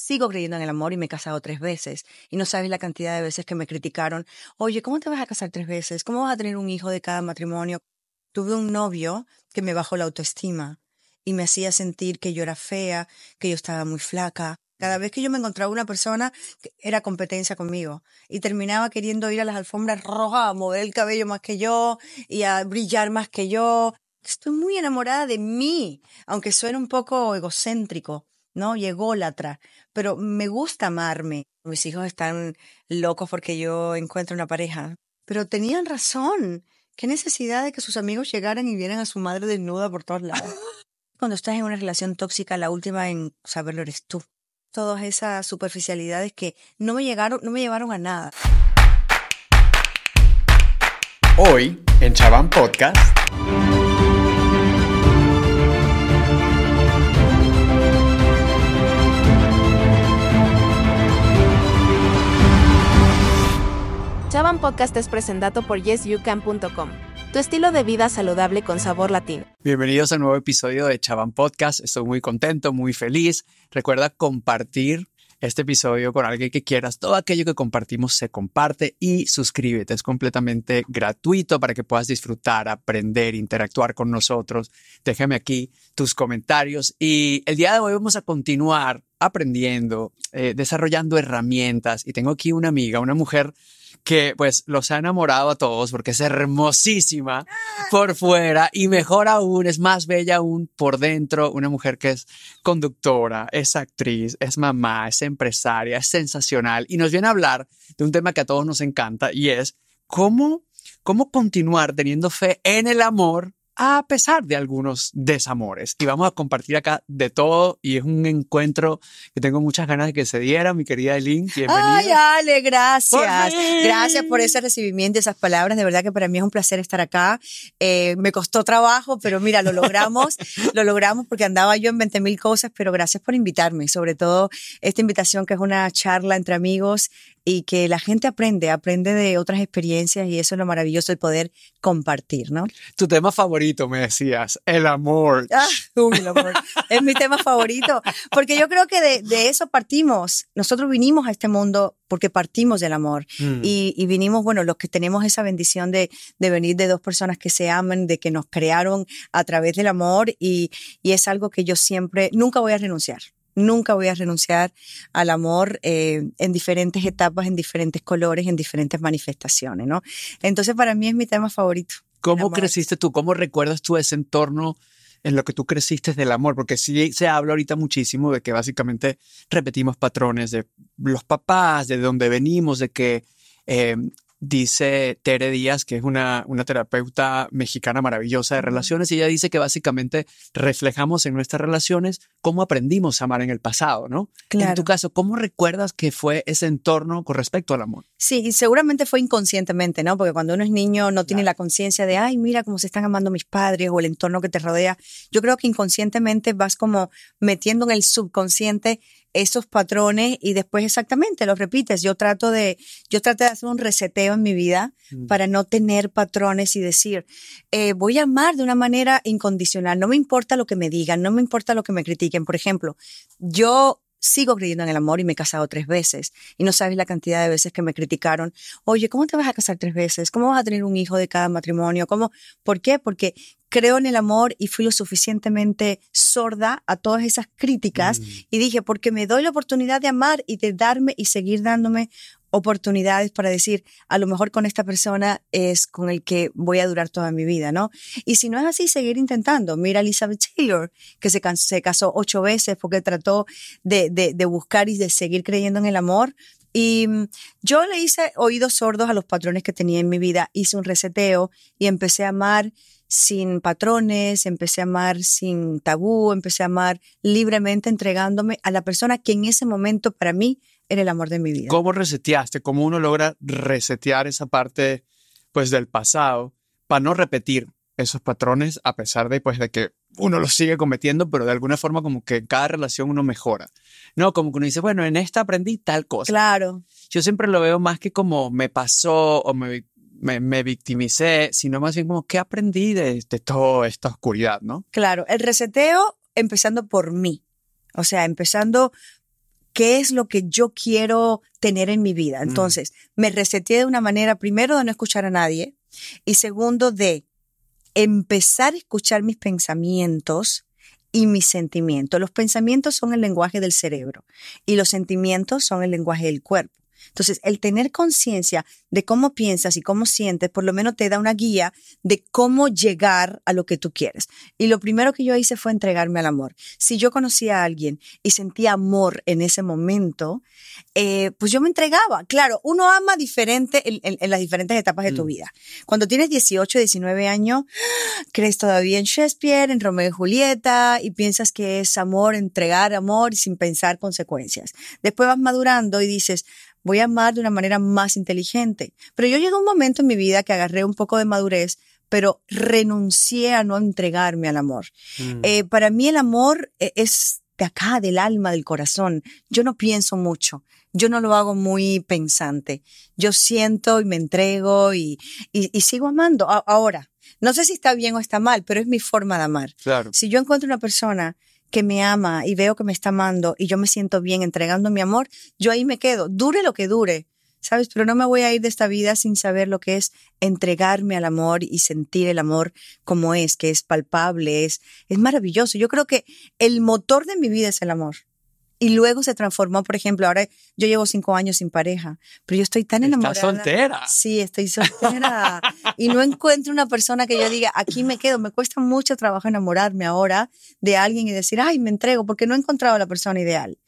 sigo creyendo en el amor y me he casado tres veces. Y no sabes la cantidad de veces que me criticaron, oye, ¿cómo te vas a casar tres veces? ¿Cómo vas a tener un hijo de cada matrimonio? Tuve un novio que me bajó la autoestima y me hacía sentir que yo era fea, que yo estaba muy flaca. Cada vez que yo me encontraba una persona, era competencia conmigo. Y terminaba queriendo ir a las alfombras rojas a mover el cabello más que yo y a brillar más que yo. Estoy muy enamorada de mí, aunque suene un poco egocéntrico, ¿no? Y ególatra, pero me gusta amarme. Mis hijos están locos porque yo encuentro una pareja. Pero tenían razón. ¿Qué necesidad de que sus amigos llegaran y vieran a su madre desnuda por todos lados? Cuando estás en una relación tóxica, la última en saberlo eres tú. Todas esas superficialidades que no me llegaron, no me llevaron a nada. Hoy, en Chaván Podcast. Podcast es presentado por yesyoucan.com, tu estilo de vida saludable con sabor latino. Bienvenidos a un nuevo episodio de Chaban Podcast. Estoy muy contento, muy feliz. Recuerda compartir este episodio con alguien que quieras. Todo aquello que compartimos se comparte y suscríbete. Es completamente gratuito para que puedas disfrutar, aprender, interactuar con nosotros. Déjame aquí tus comentarios y el día de hoy vamos a continuar aprendiendo, eh, desarrollando herramientas y tengo aquí una amiga, una mujer que pues los ha enamorado a todos porque es hermosísima por fuera y mejor aún, es más bella aún por dentro, una mujer que es conductora, es actriz, es mamá, es empresaria, es sensacional y nos viene a hablar de un tema que a todos nos encanta y es cómo, cómo continuar teniendo fe en el amor a pesar de algunos desamores. Y vamos a compartir acá de todo y es un encuentro que tengo muchas ganas de que se diera, mi querida Eileen. Bienvenida. Ay, Ale, gracias. Gracias por ese recibimiento, esas palabras. De verdad que para mí es un placer estar acá. Eh, me costó trabajo, pero mira, lo logramos. lo logramos porque andaba yo en 20 mil cosas, pero gracias por invitarme. Sobre todo esta invitación que es una charla entre amigos y que la gente aprende, aprende de otras experiencias y eso es lo maravilloso de poder compartir, ¿no? Tu tema favorito, me decías, el amor. Ah, uy, el amor. es mi tema favorito, porque yo creo que de, de, eso partimos. Nosotros vinimos a este mundo porque partimos del amor mm. y, y, vinimos, bueno, los que tenemos esa bendición de, de, venir de dos personas que se aman, de que nos crearon a través del amor y, y es algo que yo siempre, nunca voy a renunciar. Nunca voy a renunciar al amor eh, en diferentes etapas, en diferentes colores, en diferentes manifestaciones, ¿no? Entonces, para mí es mi tema favorito. ¿Cómo creciste tú? ¿Cómo recuerdas tú ese entorno en lo que tú creciste del amor? Porque sí se habla ahorita muchísimo de que básicamente repetimos patrones de los papás, de dónde venimos, de que eh, dice Tere Díaz, que es una, una terapeuta mexicana maravillosa de relaciones, y ella dice que básicamente reflejamos en nuestras relaciones cómo aprendimos a amar en el pasado, ¿no? Claro. En tu caso, ¿cómo recuerdas que fue ese entorno con respecto al amor? Sí, y seguramente fue inconscientemente, ¿no? Porque cuando uno es niño no tiene claro. la conciencia de, ay, mira cómo se están amando mis padres o el entorno que te rodea. Yo creo que inconscientemente vas como metiendo en el subconsciente esos patrones y después exactamente los repites. Yo trato de, yo traté de hacer un reseteo en mi vida mm. para no tener patrones y decir, eh, voy a amar de una manera incondicional. No me importa lo que me digan, no me importa lo que me critiquen. Por ejemplo, yo sigo creyendo en el amor y me he casado tres veces. Y no sabes la cantidad de veces que me criticaron. Oye, ¿cómo te vas a casar tres veces? ¿Cómo vas a tener un hijo de cada matrimonio? ¿Cómo? ¿Por qué? Porque creo en el amor y fui lo suficientemente sorda a todas esas críticas mm. y dije, porque me doy la oportunidad de amar y de darme y seguir dándome oportunidades para decir, a lo mejor con esta persona es con el que voy a durar toda mi vida, ¿no? Y si no es así, seguir intentando. Mira a Elizabeth Taylor, que se, se casó ocho veces porque trató de, de, de buscar y de seguir creyendo en el amor, y mm, yo le hice oídos sordos a los patrones que tenía en mi vida, hice un reseteo y empecé a amar sin patrones, empecé a amar sin tabú, empecé a amar libremente entregándome a la persona que en ese momento para mí era el amor de mi vida. ¿Cómo reseteaste? ¿Cómo uno logra resetear esa parte pues del pasado para no repetir esos patrones a pesar de pues de que uno los sigue cometiendo, pero de alguna forma como que en cada relación uno mejora. No, como que uno dice, bueno, en esta aprendí tal cosa. Claro. Yo siempre lo veo más que como me pasó o me me, me, victimicé, sino más bien como qué aprendí de, de toda esta oscuridad, ¿no? Claro, el reseteo empezando por mí, o sea, empezando qué es lo que yo quiero tener en mi vida. Mm. Entonces, me reseteé de una manera, primero, de no escuchar a nadie y segundo, de empezar a escuchar mis pensamientos y mis sentimientos. Los pensamientos son el lenguaje del cerebro y los sentimientos son el lenguaje del cuerpo. Entonces, el tener conciencia de cómo piensas y cómo sientes, por lo menos te da una guía de cómo llegar a lo que tú quieres. Y lo primero que yo hice fue entregarme al amor. Si yo conocía a alguien y sentía amor en ese momento, eh, pues yo me entregaba. Claro, uno ama diferente en, en- en las diferentes etapas de tu Mm. vida. Cuando tienes 18, 19 años, crees todavía en Shakespeare, en Romeo y Julieta, y piensas que es amor, entregar amor sin pensar consecuencias. Después vas madurando y dices, voy a amar de una manera más inteligente. Pero yo llegué a un momento en mi vida que agarré un poco de madurez, pero renuncié a no entregarme al amor. Mm. Eh, para mí el amor eh, es de acá, del alma, del corazón. Yo no pienso mucho. Yo no lo hago muy pensante. Yo siento y me entrego y, y, y sigo amando. A- ahora, no sé si está bien o está mal, pero es mi forma de amar. claro. Si yo encuentro una persona que me ama y veo que me está amando y yo me siento bien entregando mi amor, yo ahí me quedo, dure lo que dure, ¿sabes? Pero no me voy a ir de esta vida sin saber lo que es entregarme al amor y sentir el amor como es, que es palpable, es, es maravilloso. Yo creo que el motor de mi vida es el amor. Y luego se transformó, por ejemplo, ahora yo llevo cinco años sin pareja, pero yo estoy tan enamorada. Estás soltera. Sí, estoy soltera. y no encuentro una persona que yo diga, aquí me quedo. Me cuesta mucho trabajo enamorarme ahora de alguien y decir, ay, me entrego, porque no he encontrado a la persona ideal.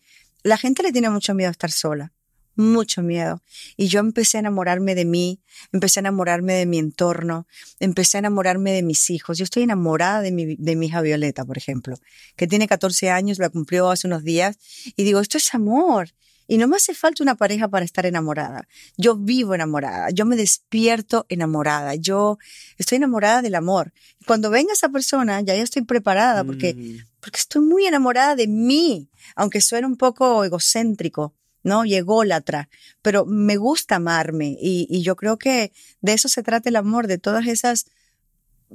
La gente le tiene mucho miedo a estar sola, mucho miedo. Y yo empecé a enamorarme de mí, empecé a enamorarme de mi entorno, empecé a enamorarme de mis hijos. Yo estoy enamorada de mi, de mi hija Violeta, por ejemplo, que tiene 14 años, la cumplió hace unos días, y digo, esto es amor. Y no me hace falta una pareja para estar enamorada. Yo vivo enamorada, yo me despierto enamorada, yo estoy enamorada del amor. Cuando venga esa persona, ya yo estoy preparada porque, Mm. porque estoy muy enamorada de mí, aunque suene un poco egocéntrico, ¿no? Y ególatra, pero me gusta amarme y, y yo creo que de eso se trata el amor, de todas esas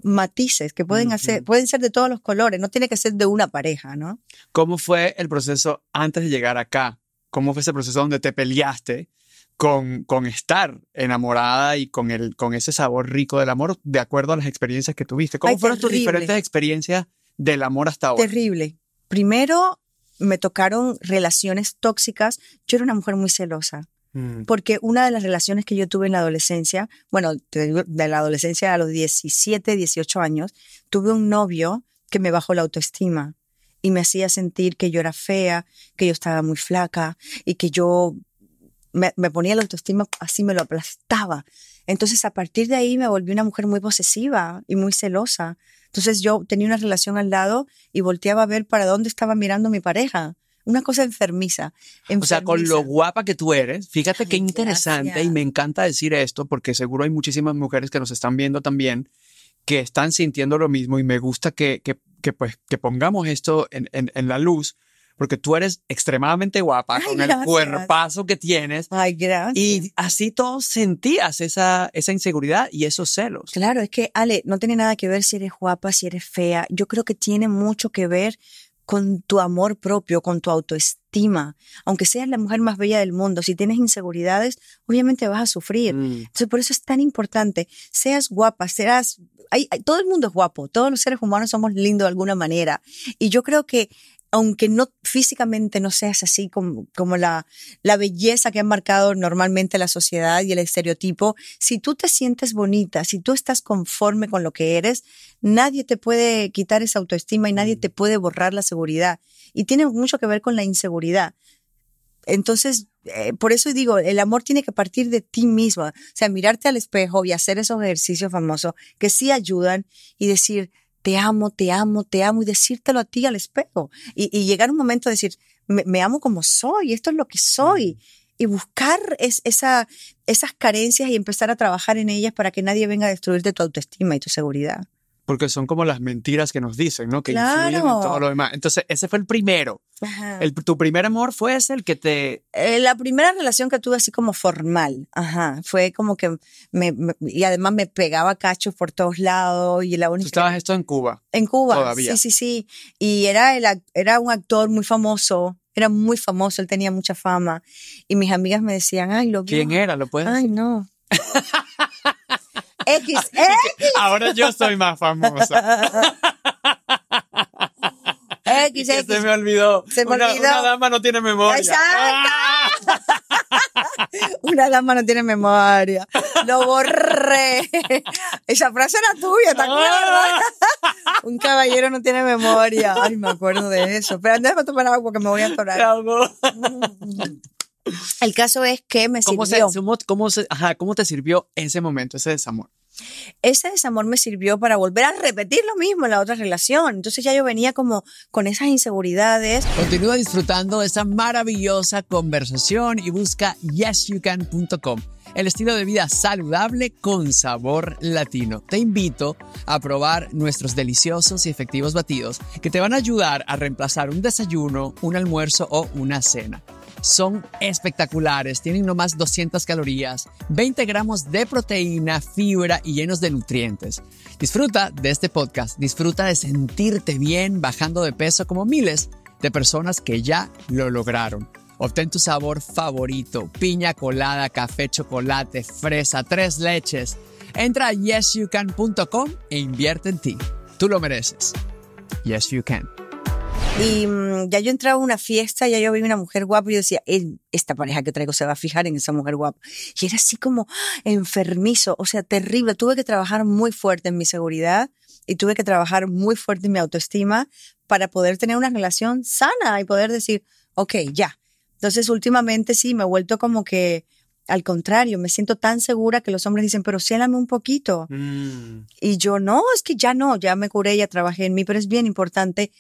matices que pueden hacer, pueden ser de todos los colores, no tiene que ser de una pareja, ¿no? ¿Cómo fue el proceso antes de llegar acá? ¿Cómo fue ese proceso donde te peleaste con, con estar enamorada y con, el, con ese sabor rico del amor de acuerdo a las experiencias que tuviste? ¿Cómo Ay, fueron tus terrible. diferentes experiencias del amor hasta ahora? Terrible. Primero me tocaron relaciones tóxicas. Yo era una mujer muy celosa. Mm. porque una de las relaciones que yo tuve en la adolescencia, bueno, digo, de la adolescencia a los 17, 18 años, tuve un novio que me bajó la autoestima y me hacía sentir que yo era fea, que yo estaba muy flaca y que yo me, me ponía la autoestima así, me lo aplastaba. Entonces, a partir de ahí me volví una mujer muy posesiva y muy celosa. Entonces, yo tenía una relación al lado y volteaba a ver para dónde estaba mirando mi pareja. Una cosa enfermiza. O sea, con lo enfermiza. guapa que tú eres, fíjate qué interesante gracias. y me encanta decir esto porque seguro hay muchísimas mujeres que nos están viendo también que están sintiendo lo mismo y me gusta que, que, que, pues, que pongamos esto en, en, en la luz porque tú eres extremadamente guapa Ay, con el gracias. cuerpazo que tienes Ay, gracias. y así todos sentías esa, esa inseguridad y esos celos. Claro, es que Ale, no tiene nada que ver si eres guapa, si eres fea. Yo creo que tiene mucho que ver con tu amor propio, con tu autoestima. Aunque seas la mujer más bella del mundo, si tienes inseguridades, obviamente vas a sufrir. Mm. Entonces, por eso es tan importante. Seas guapa, seas. hay- hay- todo el mundo es guapo, todos los seres humanos somos lindos de alguna manera. Y yo creo que, aunque no físicamente no seas así como, como la, la belleza que han marcado normalmente la sociedad y el estereotipo, si tú te sientes bonita, si tú estás conforme con lo que eres, nadie te puede quitar esa autoestima y nadie te puede borrar la seguridad. Y tiene mucho que ver con la inseguridad. Entonces, eh, por eso digo, el amor tiene que partir de ti misma. O sea, mirarte al espejo y hacer esos ejercicios famosos que sí ayudan y decir, te amo, te amo, te amo y decírtelo a ti al espejo. Y, y llegar un momento de decir, me, me amo como soy, esto es lo que soy. Y buscar es, esa, esas carencias y empezar a trabajar en ellas para que nadie venga a destruirte tu autoestima y tu seguridad. Porque son como las mentiras que nos dicen, ¿no? Que influyen en Claro. todo lo demás. Entonces, ese fue el primero. Ajá. El, tu primer amor fue ese el que te... Eh, la primera relación que tuve así como formal, ajá, fue como que me, me- y además me pegaba cachos por todos lados y la Tú única estabas esto en Cuba. en Cuba, todavía. sí, sí, sí, y era el, era un actor muy famoso, era muy famoso, él tenía mucha fama y mis amigas me decían, ay, lo vio. ¿Quién era? ¿Lo puedes Ay, no. X, X, Ahora yo soy más famosa. X, X. se me olvidó. Se me una, olvidó. una dama no tiene memoria. Exacto. ¡Ah! Una dama no tiene memoria. Lo borré. Esa frase era tuya, ¿te acuerdas? Un caballero no tiene memoria. Ay, me acuerdo de eso. Pero déjame tomar agua que me voy a atorar. El caso es que me ¿Cómo, se, sirvió. cómo, cómo se- ajá, ¿Cómo te sirvió ese momento, ese desamor? Ese desamor me sirvió para volver a repetir lo mismo en la otra relación. Entonces ya yo venía como con esas inseguridades. Continúa disfrutando esa maravillosa conversación y busca yesyoucan.com, el estilo de vida saludable con sabor latino. Te invito a probar nuestros deliciosos y efectivos batidos que te van a ayudar a reemplazar un desayuno, un almuerzo o una cena. Son espectaculares, tienen nomás 200 calorías, 20 gramos de proteína, fibra y llenos de nutrientes. Disfruta de este podcast, disfruta de sentirte bien bajando de peso como miles de personas que ya lo lograron. Obtén tu sabor favorito, piña colada, café, chocolate, fresa, tres leches. Entra a yesyoucan.com e invierte en ti. Tú lo mereces. Yes, you can. Y mm, ya yo entraba a una fiesta, ya yo vi una mujer guapa y yo decía, "Eh, esta pareja que traigo se va a fijar en esa mujer guapa. Y era así como enfermizo, o sea, terrible. Tuve que trabajar muy fuerte en mi seguridad y tuve que trabajar muy fuerte en mi autoestima para poder tener una relación sana y poder decir, ok, ya. Entonces, últimamente sí, me he vuelto como que, al contrario, me siento tan segura que los hombres dicen, pero ciélame un poquito. Y yo, no, es que ya no, ya me curé, ya trabajé en mí, pero es bien importante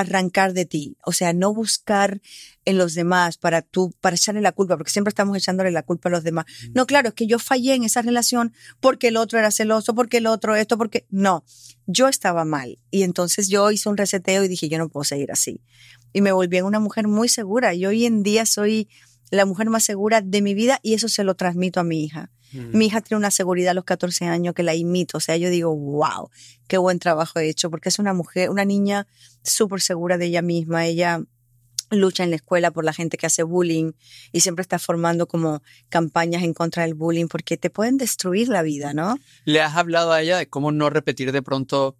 arrancar de ti, o sea, no buscar en los demás para tú, para echarle la culpa, porque siempre estamos echándole la culpa a los demás. No, claro, es que yo fallé en esa relación porque el otro era celoso, porque el otro esto, porque no, yo estaba mal. Y entonces yo hice un reseteo y dije, yo no puedo seguir así. Y me volví en una mujer muy segura. Y hoy en día soy la mujer más segura de mi vida y eso se lo transmito a mi hija. Mi hija tiene una seguridad a los 14 años que la imito. O sea, yo digo, wow, qué buen trabajo he hecho, porque es una mujer, una niña súper segura de ella misma. Ella lucha en la escuela por la gente que hace bullying y siempre está formando como campañas en contra del bullying porque te pueden destruir la vida, ¿no? ¿Le has hablado a ella de cómo no repetir de pronto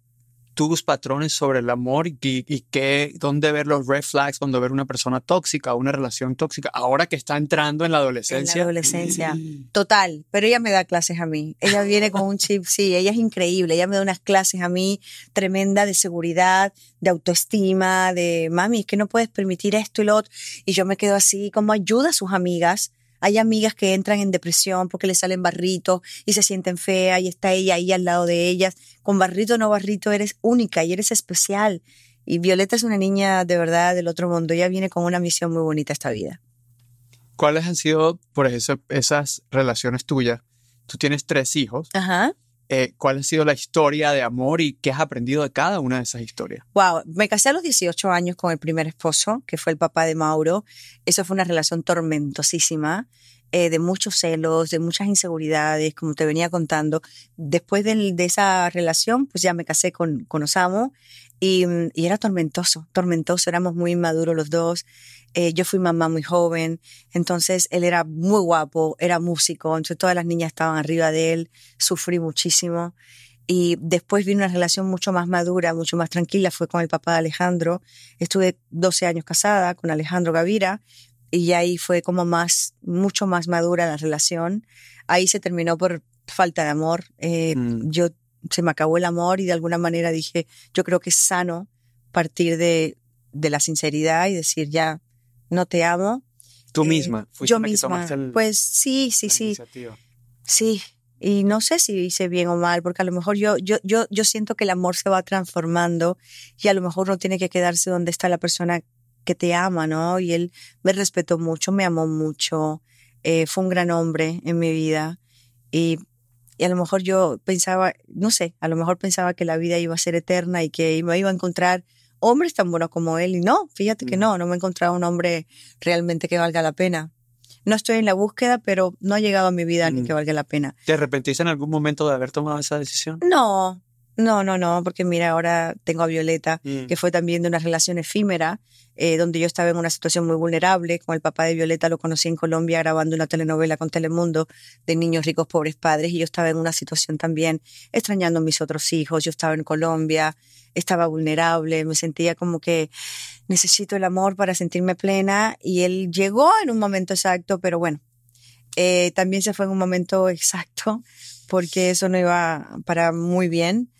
tus patrones sobre el amor y, y, qué, dónde ver los red flags cuando ver una persona tóxica o una relación tóxica ahora que está entrando en la En la adolescencia? adolescencia. Total, pero ella me da clases a mí. Ella viene con un chip, sí, ella es increíble. Ella me da unas clases a mí tremenda de seguridad, de autoestima, de mami, es que no puedes permitir esto y lo otro. Y yo me quedo así, como ayuda a sus amigas. Hay amigas que entran en depresión porque les salen barritos y se sienten feas y está ella ahí al lado de ellas. Con barrito o no barrito eres única y eres especial. Y Violeta es una niña de verdad del otro mundo. Ella viene con una misión muy bonita a esta vida. ¿Cuáles han sido, por eso, esas relaciones tuyas? Tú tienes tres hijos. Ajá. Eh, ¿Cuál ha sido la historia de amor y qué has aprendido de cada una de esas historias? Wow, me casé a los 18 años con el primer esposo, que fue el papá de Mauro. Eso fue una relación tormentosísima, eh, de muchos celos, de muchas inseguridades, como te venía contando. Después de, esa relación, pues ya me casé con, con Osamu y, mm, y era tormentoso, tormentoso, éramos muy inmaduros los dos. Eh, yo fui mamá muy joven, entonces él era muy guapo, era músico, entonces todas las niñas estaban arriba de él, sufrí muchísimo. Y después vino una relación mucho más madura, mucho más tranquila, fue con el papá de Alejandro. Estuve 12 años casada con Alejandro Gavira y ahí fue como más, mucho más madura la relación. Ahí se terminó por falta de amor. Eh, Mm. Yo se me acabó el amor y de alguna manera dije, yo creo que es sano partir de, de la sinceridad y decir ya, no te amo. Tú Eh, misma. fuiste Yo la misma. el- Pues sí, sí, sí. Sí, y no sé si hice bien o mal, porque a lo mejor yo, yo, yo, yo siento que el amor se va transformando y a lo mejor no tiene que quedarse donde está la persona que te ama, ¿no? Y él me respetó mucho, me amó mucho, eh, fue un gran hombre en mi vida y y a lo mejor yo pensaba, no sé, a lo mejor pensaba que la vida iba a ser eterna y que me iba a encontrar hombres tan buenos como él y no, fíjate que no, no me he encontrado un hombre realmente que valga la pena. No estoy en la búsqueda, pero no ha llegado a mi vida ni que valga la pena. ¿Te arrepentiste en algún momento de haber tomado esa decisión? No, no, no, no, porque mira, ahora tengo a Violeta, que fue también de una relación efímera, eh, donde yo estaba en una situación muy vulnerable. Con el papá de Violeta lo conocí en Colombia grabando una telenovela con Telemundo de niños ricos, pobres padres, y yo estaba en una situación también extrañando a mis otros hijos. Yo estaba en Colombia, estaba vulnerable, me sentía como que necesito el amor para sentirme plena, y él llegó en un momento exacto, pero bueno, eh, también se fue en un momento exacto, porque eso no iba para muy bien.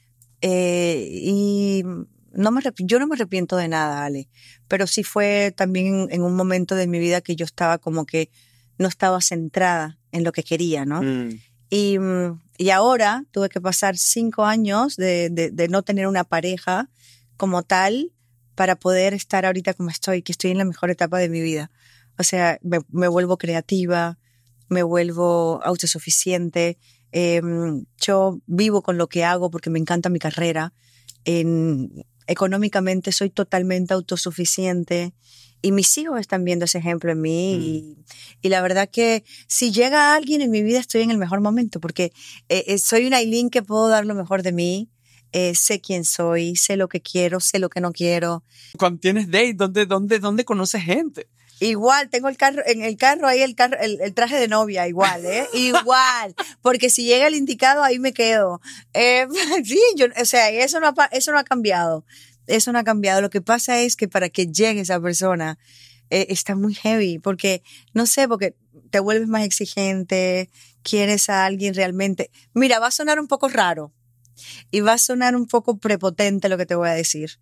Eh, y no me, yo no me arrepiento de nada, Ale, pero sí fue también en un momento de mi vida que yo estaba como que no estaba centrada en lo que quería, ¿no? Mm. Y, mm, y, ahora tuve que pasar cinco años de, de, no tener una pareja como tal para poder estar ahorita como estoy, que estoy en la mejor etapa de mi vida. O sea, me, me vuelvo creativa, me vuelvo autosuficiente, Em, yo vivo con lo que hago porque me encanta mi carrera. En, económicamente soy totalmente autosuficiente y mis hijos están viendo ese ejemplo en mí mm. y, la verdad que si llega alguien en mi vida estoy en el mejor momento porque eh, eh, soy una Aileen que puedo dar lo mejor de mí. Eh, sé quién soy, sé lo que quiero, sé lo que no quiero. Cuando tienes date, ¿dónde, dónde, dónde conoces gente? Igual, tengo el carro, en el carro ahí el carro, el, traje de novia, igual, ¿eh? igual. Porque si llega el indicado, ahí me quedo. Eh, sí, yo, o sea, eso no, ha, eso no ha cambiado. Eso no ha cambiado. Lo que pasa es que para que llegue esa persona, eh, está muy heavy. Porque, no sé, porque te vuelves más exigente, quieres a alguien realmente. Mira, va a sonar un poco raro. Y va a sonar un poco prepotente lo que te voy a decir.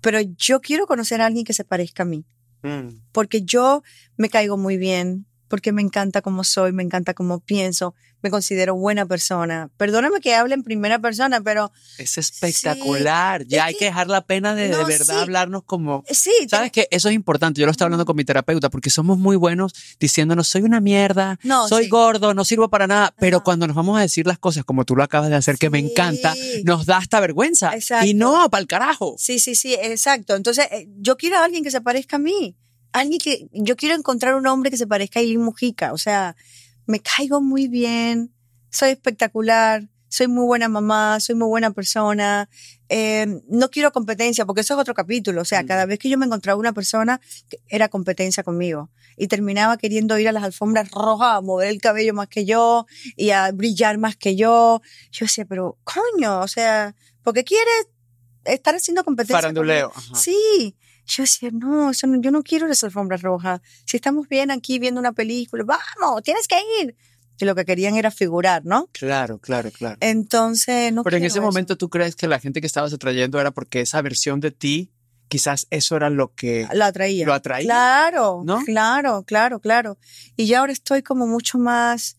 Pero yo quiero conocer a alguien que se parezca a mí. Mm. Porque yo me caigo muy bien, porque me encanta cómo soy, me encanta cómo pienso, me considero buena persona. Perdóname que hable en primera persona, pero... Es espectacular. ya hay que, dejar la pena de de verdad hablarnos como... Sí. ¿Sabes qué? Eso es importante. Yo lo estaba hablando con mi terapeuta porque somos muy buenos diciéndonos, soy una mierda, no, soy gordo, no sirvo para nada. Pero cuando nos vamos a decir las cosas como tú lo acabas de hacer, que me encanta, nos da hasta vergüenza. Exacto. Y no, para el carajo. Sí, sí, sí, exacto. Entonces, eh, yo quiero a alguien que se parezca a mí alguien que yo quiero encontrar un hombre que se parezca a Eileen Mujica, o sea, me caigo muy bien, soy espectacular, soy muy buena mamá, soy muy buena persona, eh, no quiero competencia, porque eso es otro capítulo, o sea, mm. cada vez que yo me encontraba una persona, era competencia conmigo, y terminaba queriendo ir a las alfombras rojas a mover el cabello más que yo, y a brillar más que yo, yo decía, pero coño, o sea, ¿por qué quieres estar haciendo competencia? Faranduleo. Sí, yo decía, no, yo no quiero las alfombras rojas. Si estamos bien aquí viendo una película, vamos, tienes que ir. Y lo que querían era figurar, ¿no? Claro, claro, claro. Entonces, no Pero en ese momento tú crees que la gente que estabas atrayendo era porque esa versión de ti, quizás eso era lo que lo atraía. Lo atraía. Claro, ¿no? Claro, claro, claro. Y ya ahora estoy como mucho más,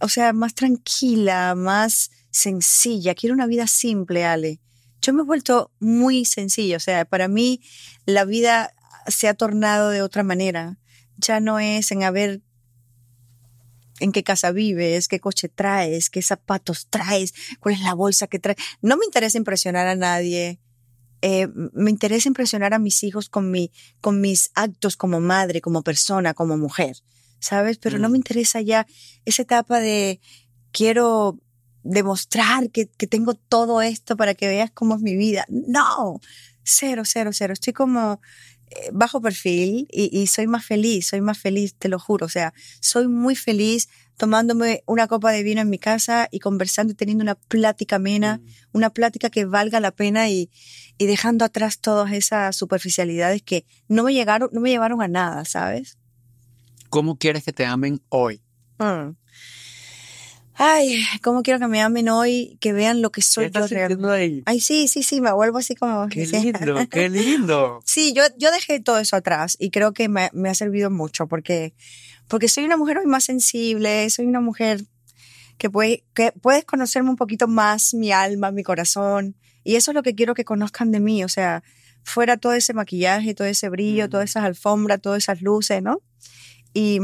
o sea, más tranquila, más sencilla. Quiero una vida simple, Ale yo me he vuelto muy sencillo, o sea, para mí la vida se ha tornado de otra manera. Ya no es en a ver en qué casa vives, qué coche traes, qué zapatos traes, cuál es la bolsa que traes. No me interesa impresionar a nadie. Eh, me interesa impresionar a mis hijos con, mi, con mis actos como madre, como persona, como mujer, ¿sabes? Pero no me mm. interesa ya esa etapa de quiero demostrar que, que tengo todo esto para que veas cómo es mi vida. No, cero, cero, cero. Estoy como eh, bajo perfil y, y, soy más feliz, soy más feliz, te lo juro. O sea, soy muy feliz tomándome una copa de vino en mi casa y conversando y teniendo una plática amena, mm. una plática que valga la pena y, y, dejando atrás todas esas superficialidades que no me llegaron, no me llevaron a nada, ¿sabes? ¿Cómo quieres que te amen hoy? Mm ay, cómo quiero que me amen hoy, que vean lo que soy yo realmente. Ay, sí, sí, sí, me vuelvo así como... Qué lindo, qué lindo. Sí, yo, yo dejé todo eso atrás y creo que me, me, ha servido mucho porque, porque soy una mujer hoy más sensible, soy una mujer que, puede, que puedes conocerme un poquito más, mi alma, mi corazón, y eso es lo que quiero que conozcan de mí, o sea, fuera todo ese maquillaje, todo ese brillo, mm. todas esas alfombras, todas esas luces, ¿no? Y,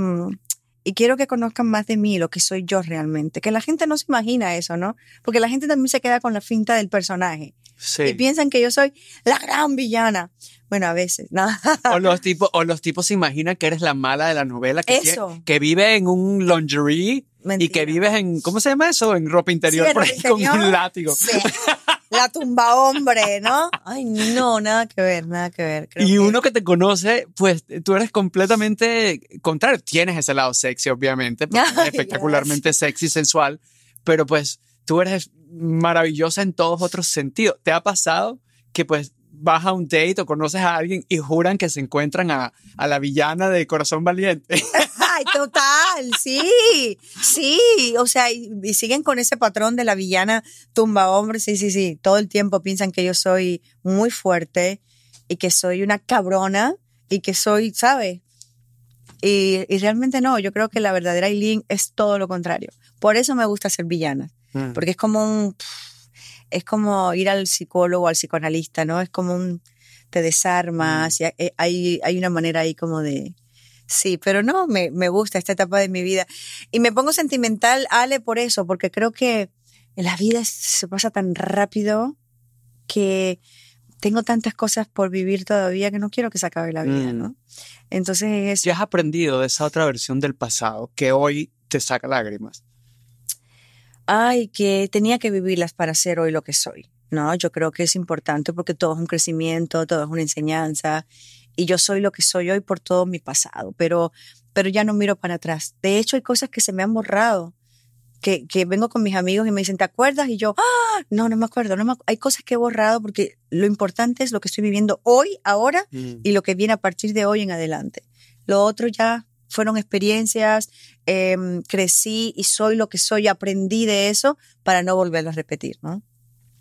y quiero que conozcan más de mí, lo que soy yo realmente. Que la gente no se imagina eso, ¿no? Porque la gente también se queda con la finta del personaje. Sí. Y piensan que yo soy la gran villana. Bueno, a veces, ¿no? O los tipos, o los tipos se imaginan que eres la mala de la novela, que, Eso. que vive en un lingerie y Mentira. que vives en, ¿cómo se llama eso? En ropa interior Sí, por ahí con interior. un látigo. Sí. La tumba hombre, ¿no? Ay, no, nada que ver, nada que ver. Creo Y que- uno que te conoce, pues tú eres completamente contrario. Tienes ese lado sexy, obviamente, Ay, espectacularmente sexy, sensual, pero pues tú eres maravillosa en todos otros sentidos. ¿Te ha pasado que pues vas a un date o conoces a alguien y juran que se encuentran a, a la villana de Corazón Valiente? Ay, total, sí, sí, o sea, y, y siguen con ese patrón de la villana tumba hombre, sí, sí, sí, todo el tiempo piensan que yo soy muy fuerte y que soy una cabrona y que soy, ¿sabes? Y, y realmente no, yo creo que la verdadera Eileen es todo lo contrario. Por eso me gusta ser villana, Mm. porque es como un, es como ir al psicólogo, al psicoanalista, ¿no? Es como un, te desarmas, y hay, hay, hay una manera ahí como de, sí, pero no, me, me gusta esta etapa de mi vida. Y me pongo sentimental, Ale, por eso, porque creo que la vida se pasa tan rápido que tengo tantas cosas por vivir todavía que no quiero que se acabe la vida, Mm. ¿no? Entonces es, ¿Qué has aprendido de esa otra versión del pasado que hoy te saca lágrimas? ay, que tenía que vivirlas para ser hoy lo que soy. No, yo creo que es importante porque todo es un crecimiento, todo es una enseñanza y yo soy lo que soy hoy por todo mi pasado, pero, pero ya no miro para atrás. De hecho, hay cosas que se me han borrado, que, que vengo con mis amigos y me dicen, ¿te acuerdas? Y yo, ah, no, no me acuerdo, no me acu-". hay cosas que he borrado porque lo importante es lo que estoy viviendo hoy, ahora y lo que viene a partir de hoy en adelante. Lo otro ya fueron experiencias, em, crecí y soy lo que soy, aprendí de eso para no volverlo a repetir, ¿no?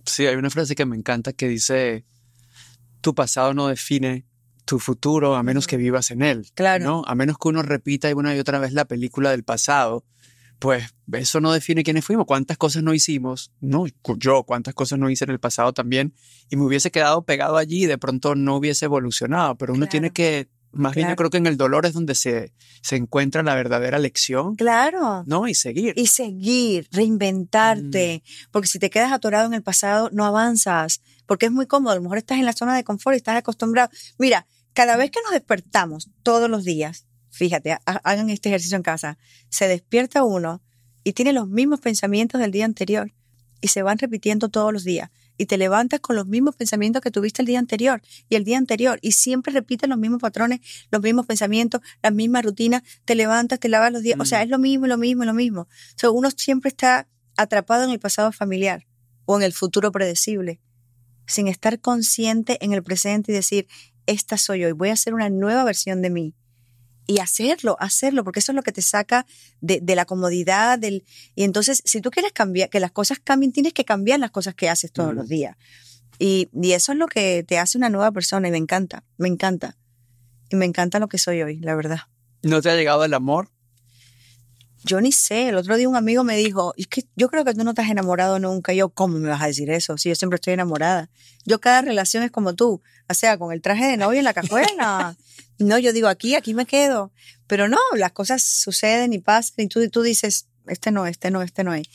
Sí, hay una frase que me encanta que dice, tu pasado no define tu futuro a menos que vivas en él. Claro. ¿no? A menos que uno repita una y otra vez la película del pasado, pues eso no define quiénes fuimos, cuántas cosas no hicimos, no, yo cuántas cosas no hice en el pasado también, y me hubiese quedado pegado allí y de pronto no hubiese evolucionado, pero uno Claro. tiene que, más bien yo creo que en el dolor es donde se, se encuentra la verdadera lección, Claro. ¿no? Y seguir. Y seguir, reinventarte, porque si te quedas atorado en el pasado, no avanzas, porque es muy cómodo, a lo mejor estás en la zona de confort y estás acostumbrado. Mira, cada vez que nos despertamos todos los días, fíjate, ha- hagan este ejercicio en casa, se despierta uno y tiene los mismos pensamientos del día anterior y se van repitiendo todos los días. Y te levantas con los mismos pensamientos que tuviste el día anterior y el día anterior y siempre repites los mismos patrones, los mismos pensamientos, las mismas rutinas, te levantas, te lavas los días, o sea, Mm. es lo mismo, lo mismo, lo mismo. O sea, uno siempre está atrapado en el pasado familiar o en el futuro predecible, sin estar consciente en el presente y decir, esta soy hoy, voy a hacer una nueva versión de mí. Y hacerlo, hacerlo, porque eso es lo que te saca de, de la comodidad, del... Y entonces, si tú quieres cambiar, que las cosas cambien, tienes que cambiar las cosas que haces todos Mm. los días. Y, y eso es lo que te hace una nueva persona y me encanta, me encanta. Y me encanta lo que soy hoy, la verdad. ¿No te ha llegado el amor? Yo ni sé, el otro día un amigo me dijo, es que yo creo que tú no te has enamorado nunca. Y yo, ¿cómo me vas a decir eso? Si yo siempre estoy enamorada. Yo cada relación es como tú, o sea, con el traje de novia en la cajuela. no, yo digo aquí, aquí me quedo. Pero no, las cosas suceden y pasan y tú, tú dices, este no, este no, este no es.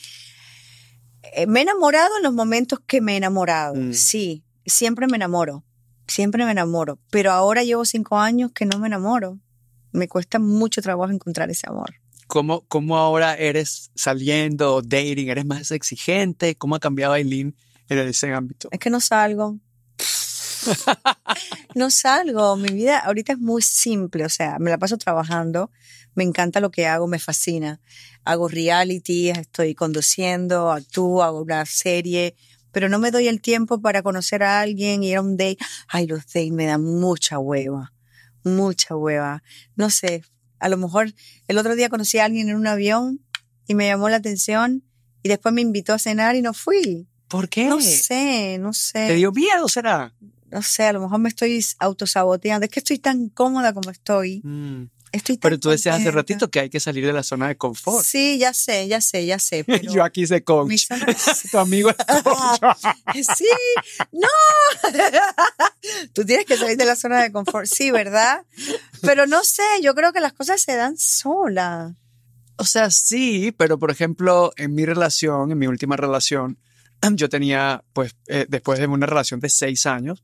Eh, me he enamorado en los momentos que me he enamorado. Mm. Sí, siempre me enamoro, siempre me enamoro. Pero ahora llevo cinco años que no me enamoro. Me cuesta mucho trabajo encontrar ese amor. ¿Cómo, ¿Cómo ahora eres saliendo, dating? ¿Eres más exigente? ¿Cómo ha cambiado Aileen en ese ámbito? Es que no salgo. no salgo. Mi vida ahorita es muy simple. O sea, me la paso trabajando. Me encanta lo que hago, me fascina. Hago reality, estoy conduciendo, actúo, hago una serie, pero no me doy el tiempo para conocer a alguien y ir a un date. Ay, los dates me dan mucha hueva. Mucha hueva. No sé. A lo mejor el otro día conocí a alguien en un avión y me llamó la atención y después me invitó a cenar y no fui. ¿Por qué? No sé, no sé. ¿Te dio miedo, será? No sé, a lo mejor me estoy autosaboteando. Es que estoy tan cómoda como estoy. Mm. Estoy Pero tú decías hace ratito que hay que salir de la zona de confort. Sí, ya sé, ya sé, ya sé. Pero Yo aquí sé coach. mi zona- tu amigo es coach. Sí, no. Tú tienes que salir de la zona de confort. Sí, ¿verdad? Pero no sé, yo creo que las cosas se dan solas. O sea, sí, pero por ejemplo, en mi relación, en mi última relación, yo tenía, pues, eh, después de una relación de seis años,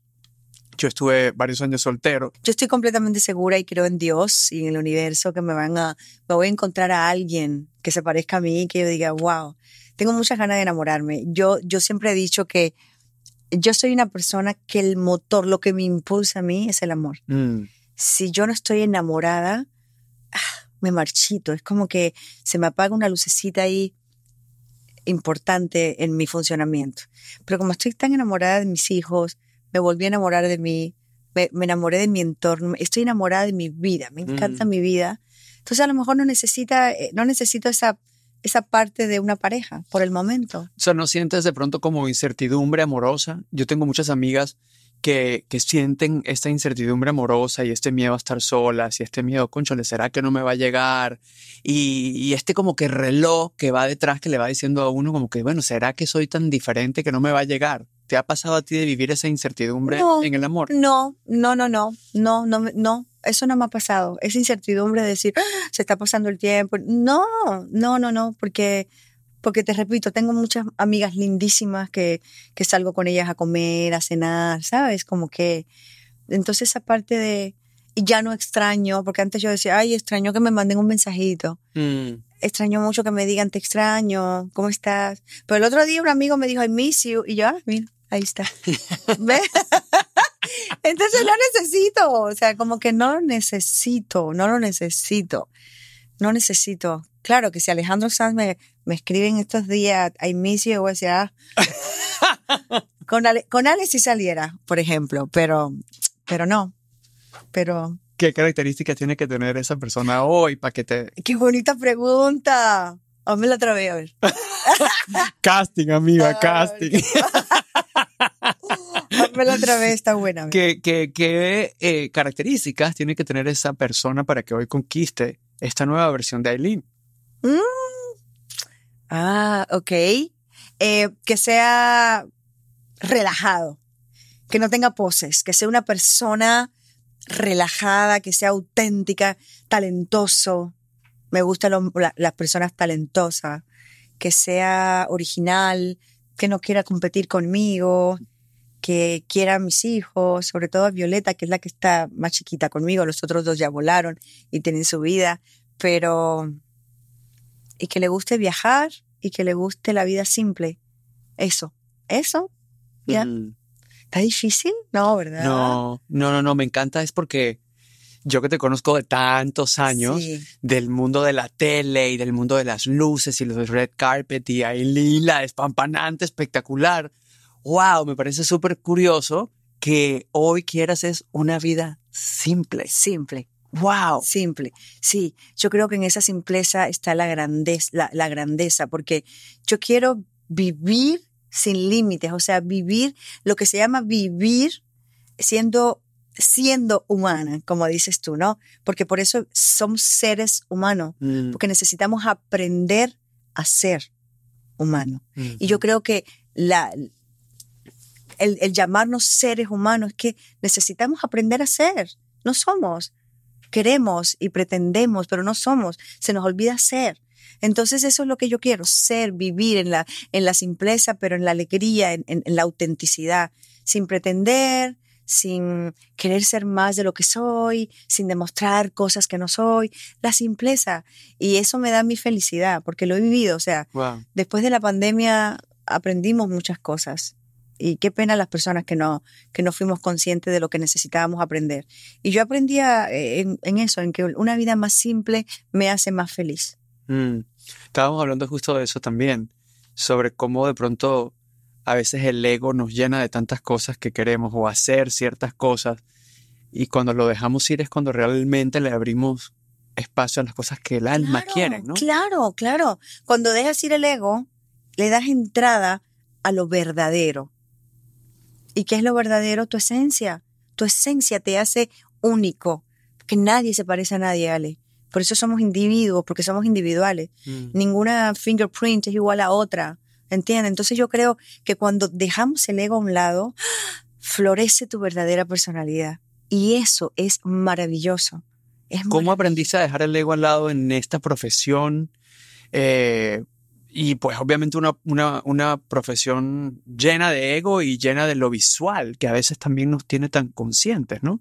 yo estuve varios años soltero. Yo estoy completamente segura y creo en Dios y en el universo que me van a, me voy a encontrar a alguien que se parezca a mí y que yo diga, wow, tengo muchas ganas de enamorarme. Yo, yo siempre he dicho que yo soy una persona que el motor, lo que me impulsa a mí es el amor. Mm, Si yo no estoy enamorada, ah, me marchito. Es como que se me apaga una lucecita ahí importante en mi funcionamiento. Pero como estoy tan enamorada de mis hijos, me volví a enamorar de mí, me, me enamoré de mi entorno, estoy enamorada de mi vida, me encanta Mm. mi vida. Entonces a lo mejor no necesita, eh, no necesito esa, esa parte de una pareja por el momento. O sea, ¿no sientes de pronto como incertidumbre amorosa? Yo tengo muchas amigas que, que sienten esta incertidumbre amorosa y este miedo a estar solas y este miedo, conchole, ¿será que no me va a llegar? Y, y este como que reloj que va detrás que le va diciendo a uno como que, bueno, ¿será que soy tan diferente que no me va a llegar? ¿Te ha pasado a ti de vivir esa incertidumbre No. en el amor? No, no, no, no, no, no, no, eso no me ha pasado. Esa incertidumbre de decir, "Ah, se está pasando el tiempo. No, no, no, no, porque, porque te repito, tengo muchas amigas lindísimas que, que salgo con ellas a comer, a cenar, ¿sabes? Como que, entonces esa parte de, y ya no extraño, porque antes yo decía, ay, extraño que me manden un mensajito. Mm, Extraño mucho que me digan, te extraño, ¿cómo estás? Pero el otro día un amigo me dijo, I miss you, y yo, ah, mira, ahí está. ¿Ves? Entonces no necesito, o sea, como que no lo necesito, no lo necesito, no necesito. Claro que si Alejandro Sanz me, me escribe en estos días, I miss you, voy a decir, ah. con, Ale, con Ale sí saliera, por ejemplo, pero, pero no, pero ¿Qué características tiene que tener esa persona hoy para que te... qué bonita pregunta. Hámela otra vez, a ver. Casting, amiga, casting. Hámela otra vez, está buena. ¿Qué, qué- qué, eh, características tiene que tener esa persona para que hoy conquiste esta nueva versión de Aileen? Mm. Ah, ok. Eh, que sea relajado, que no tenga poses, que sea una persona relajada, que sea auténtica, talentoso. Me gustan las personas talentosas, que sea original, que no quiera competir conmigo, que quiera a mis hijos, sobre todo a Violeta, que es la que está más chiquita conmigo. Los otros dos ya volaron y tienen su vida, pero y que le guste viajar y que le guste la vida simple. Eso, eso. Ya. Mm, ¿Está difícil? No, ¿verdad? No, no, no, no, me encanta es porque yo que te conozco de tantos años, Sí. del mundo de la tele y del mundo de las luces y los red carpet y Aileen, la despampanante, espectacular. Wow, me parece súper curioso que hoy quieras es una vida simple. Simple, Wow. simple. Sí, yo creo que en esa simpleza está la grandeza, la, la grandeza, porque yo quiero vivir sin límites, o sea, vivir lo que se llama vivir siendo siendo humana, como dices tú, ¿no? Porque por eso somos seres humanos, Mm, porque necesitamos aprender a ser humano. mm, Y yo creo que la, el, el llamarnos seres humanos es que necesitamos aprender a ser. No somos. Queremos y pretendemos, pero no somos. Se nos olvida ser. Entonces eso es lo que yo quiero, ser, vivir en la, en la simpleza, pero en la alegría, en, en- en la autenticidad, sin pretender, sin querer ser más de lo que soy, sin demostrar cosas que no soy, la simpleza. Y eso me da mi felicidad, porque lo he vivido, o sea, wow. después de la pandemia aprendimos muchas cosas. Y qué pena las personas que no, que no fuimos conscientes de lo que necesitábamos aprender. Y yo aprendí a- en, en eso, en que una vida más simple me hace más feliz. Mm. Estábamos hablando justo de eso también, sobre cómo de pronto a veces el ego nos llena de tantas cosas que queremos o hacer ciertas cosas y cuando lo dejamos ir es cuando realmente le abrimos espacio a las cosas que el alma Claro, quiere, ¿no? Claro, claro. Cuando dejas ir el ego, le das entrada a lo verdadero. ¿Y qué es lo verdadero? Tu esencia. Tu esencia te hace único. Que nadie se parece a nadie, Ale. Por eso somos individuos, porque somos individuales. Mm. Ninguna fingerprint es igual a otra. ¿Entiendes? Entonces yo creo que cuando dejamos el ego a un lado, florece tu verdadera personalidad. Y eso es maravilloso. Es ¿Cómo maravilloso. aprendiste a dejar el ego al lado en esta profesión? Eh, y pues obviamente una, una, una profesión llena de ego y llena de lo visual, que a veces también nos tiene tan conscientes, ¿no?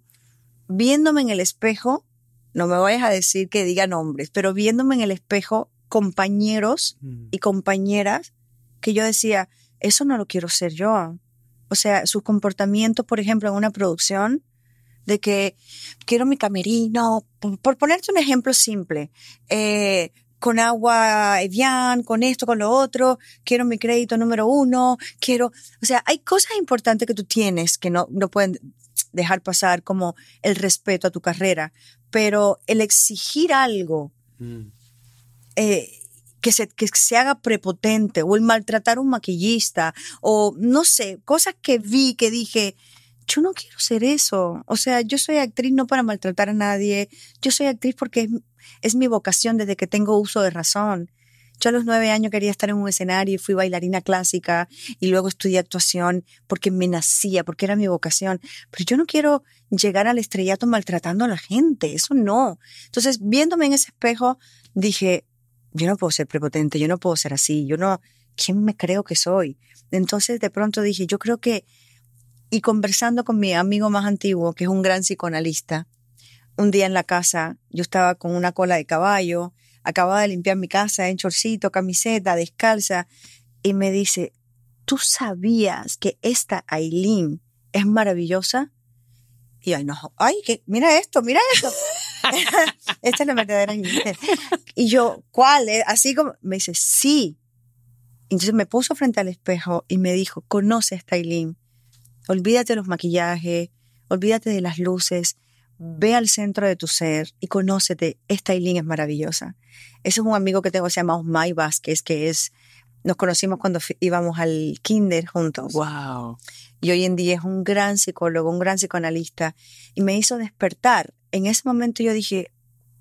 Viéndome en el espejo, no me vayas a decir que diga nombres, pero viéndome en el espejo, compañeros y compañeras que yo decía, eso no lo quiero ser yo. O sea, su comportamiento, por ejemplo, en una producción, de que quiero mi camerino, por, por ponerte un ejemplo simple, eh, con agua Evian, con esto, con lo otro, quiero mi crédito número uno, quiero, o sea, hay cosas importantes que tú tienes que no, no pueden dejar pasar como el respeto a tu carrera, pero el exigir algo Mm. eh, que, se, que se haga prepotente o el maltratar a un maquillista o no sé, cosas que vi que dije, yo no quiero ser eso. O sea, yo soy actriz no para maltratar a nadie, yo soy actriz porque es, es mi vocación desde que tengo uso de razón. Yo a los nueve años quería estar en un escenario y fui bailarina clásica y luego estudié actuación porque me nacía, porque era mi vocación. Pero yo no quiero llegar al estrellato maltratando a la gente, eso no. Entonces, viéndome en ese espejo, dije, yo no puedo ser prepotente, yo no puedo ser así, yo no, ¿quién me creo que soy? Entonces, de pronto dije, yo creo que, y conversando con mi amigo más antiguo, que es un gran psicoanalista, un día en la casa, yo estaba con una cola de caballo, acababa de limpiar mi casa en chorcito, camiseta, descalza, y me dice, ¿tú sabías que esta Aileen es maravillosa? Y ay, no, ay, que, mira esto, mira esto. esta es la verdadera. Y yo, ¿cuál? es? Así como, me dice, sí. Entonces me puso frente al espejo y me dijo, conoce a Aileen. Olvídate de los maquillajes, olvídate de las luces, ve al centro de tu ser y conócete. Esta Aileen es maravillosa. Ese es un amigo que tengo, se llama Osmay Vázquez, que es, nos conocimos cuando íbamos al kinder juntos. Wow. Y hoy en día es un gran psicólogo, un gran psicoanalista. Y me hizo despertar. En ese momento yo dije,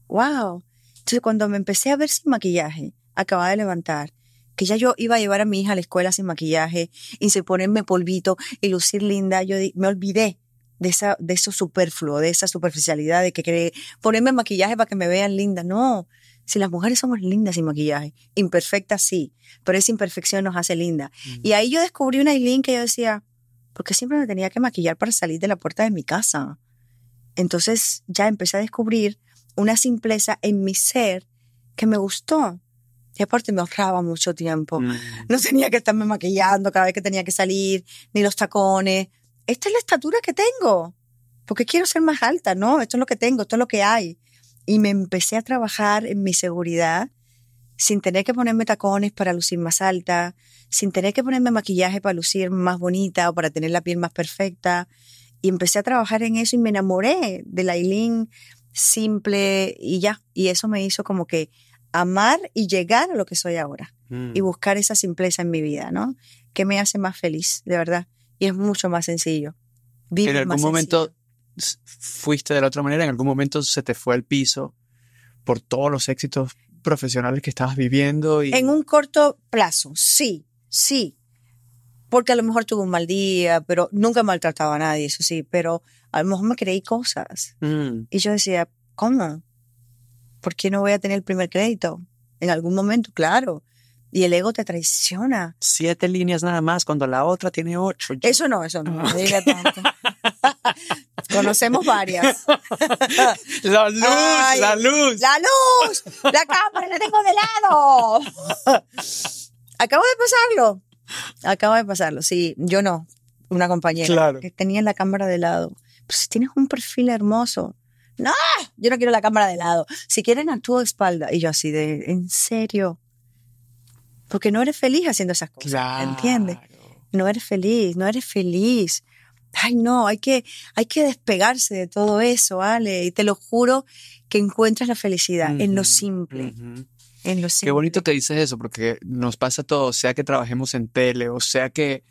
wow. Entonces cuando me empecé a ver sin maquillaje, acababa de levantar, que ya yo iba a llevar a mi hija a la escuela sin maquillaje y sin ponerme polvito y lucir linda, yo me olvidé de, esa, de eso superfluo, de esa superficialidad, de que querer ponerme maquillaje para que me vean linda. No, si las mujeres somos lindas sin maquillaje, imperfectas sí, pero esa imperfección nos hace linda. Y ahí yo descubrí una Aileen que yo decía, porque siempre me tenía que maquillar para salir de la puerta de mi casa. Entonces ya empecé a descubrir una simpleza en mi ser que me gustó. Y aparte me ahorraba mucho tiempo. Mm. No tenía que estarme maquillando cada vez que tenía que salir, ni los tacones. Esta es la estatura que tengo. Porque quiero ser más alta, ¿no? Esto es lo que tengo, esto es lo que hay. Y me empecé a trabajar en mi seguridad sin tener que ponerme tacones para lucir más alta, sin tener que ponerme maquillaje para lucir más bonita o para tener la piel más perfecta. Y empecé a trabajar en eso y me enamoré de la Aileen simple y ya. Y eso me hizo como que amar y llegar a lo que soy ahora Mm. y buscar esa simpleza en mi vida, ¿no? Que me hace más feliz, de verdad. Y es mucho más sencillo. Vivir en algún momento sencillo. Fuiste de la otra manera, en algún momento se te fue el piso por todos los éxitos profesionales que estabas viviendo y En un corto plazo, sí, sí. Porque a lo mejor tuve un mal día, pero nunca maltrataba a nadie, eso sí. Pero a lo mejor me creí cosas. Mm. Y yo decía, ¿cómo? ¿Por qué no voy a tener el primer crédito? En algún momento, claro. Y el ego te traiciona. siete líneas nada más cuando la otra tiene ocho. Yo- Eso no, eso no, no me diga tanto. Conocemos varias. la luz, Ay, la luz. ¡La luz! ¡La cámara la tengo de lado! Acabo de pasarlo. Acabo de pasarlo, sí. Yo no. Una compañera Claro. que tenía la cámara de lado. Pues tienes un perfil hermoso. No, yo no quiero la cámara de lado. Si quieren, actúo de espalda. Y yo así de, ¿en serio? Porque no eres feliz haciendo esas cosas. Claro. ¿Entiendes? No eres feliz, no eres feliz. Ay, no, hay que, hay que despegarse de todo eso, Ale. Y te lo juro que encuentras la felicidad en lo simple. En lo simple. Qué bonito que dices eso, porque nos pasa a todos, sea que trabajemos en tele o sea que,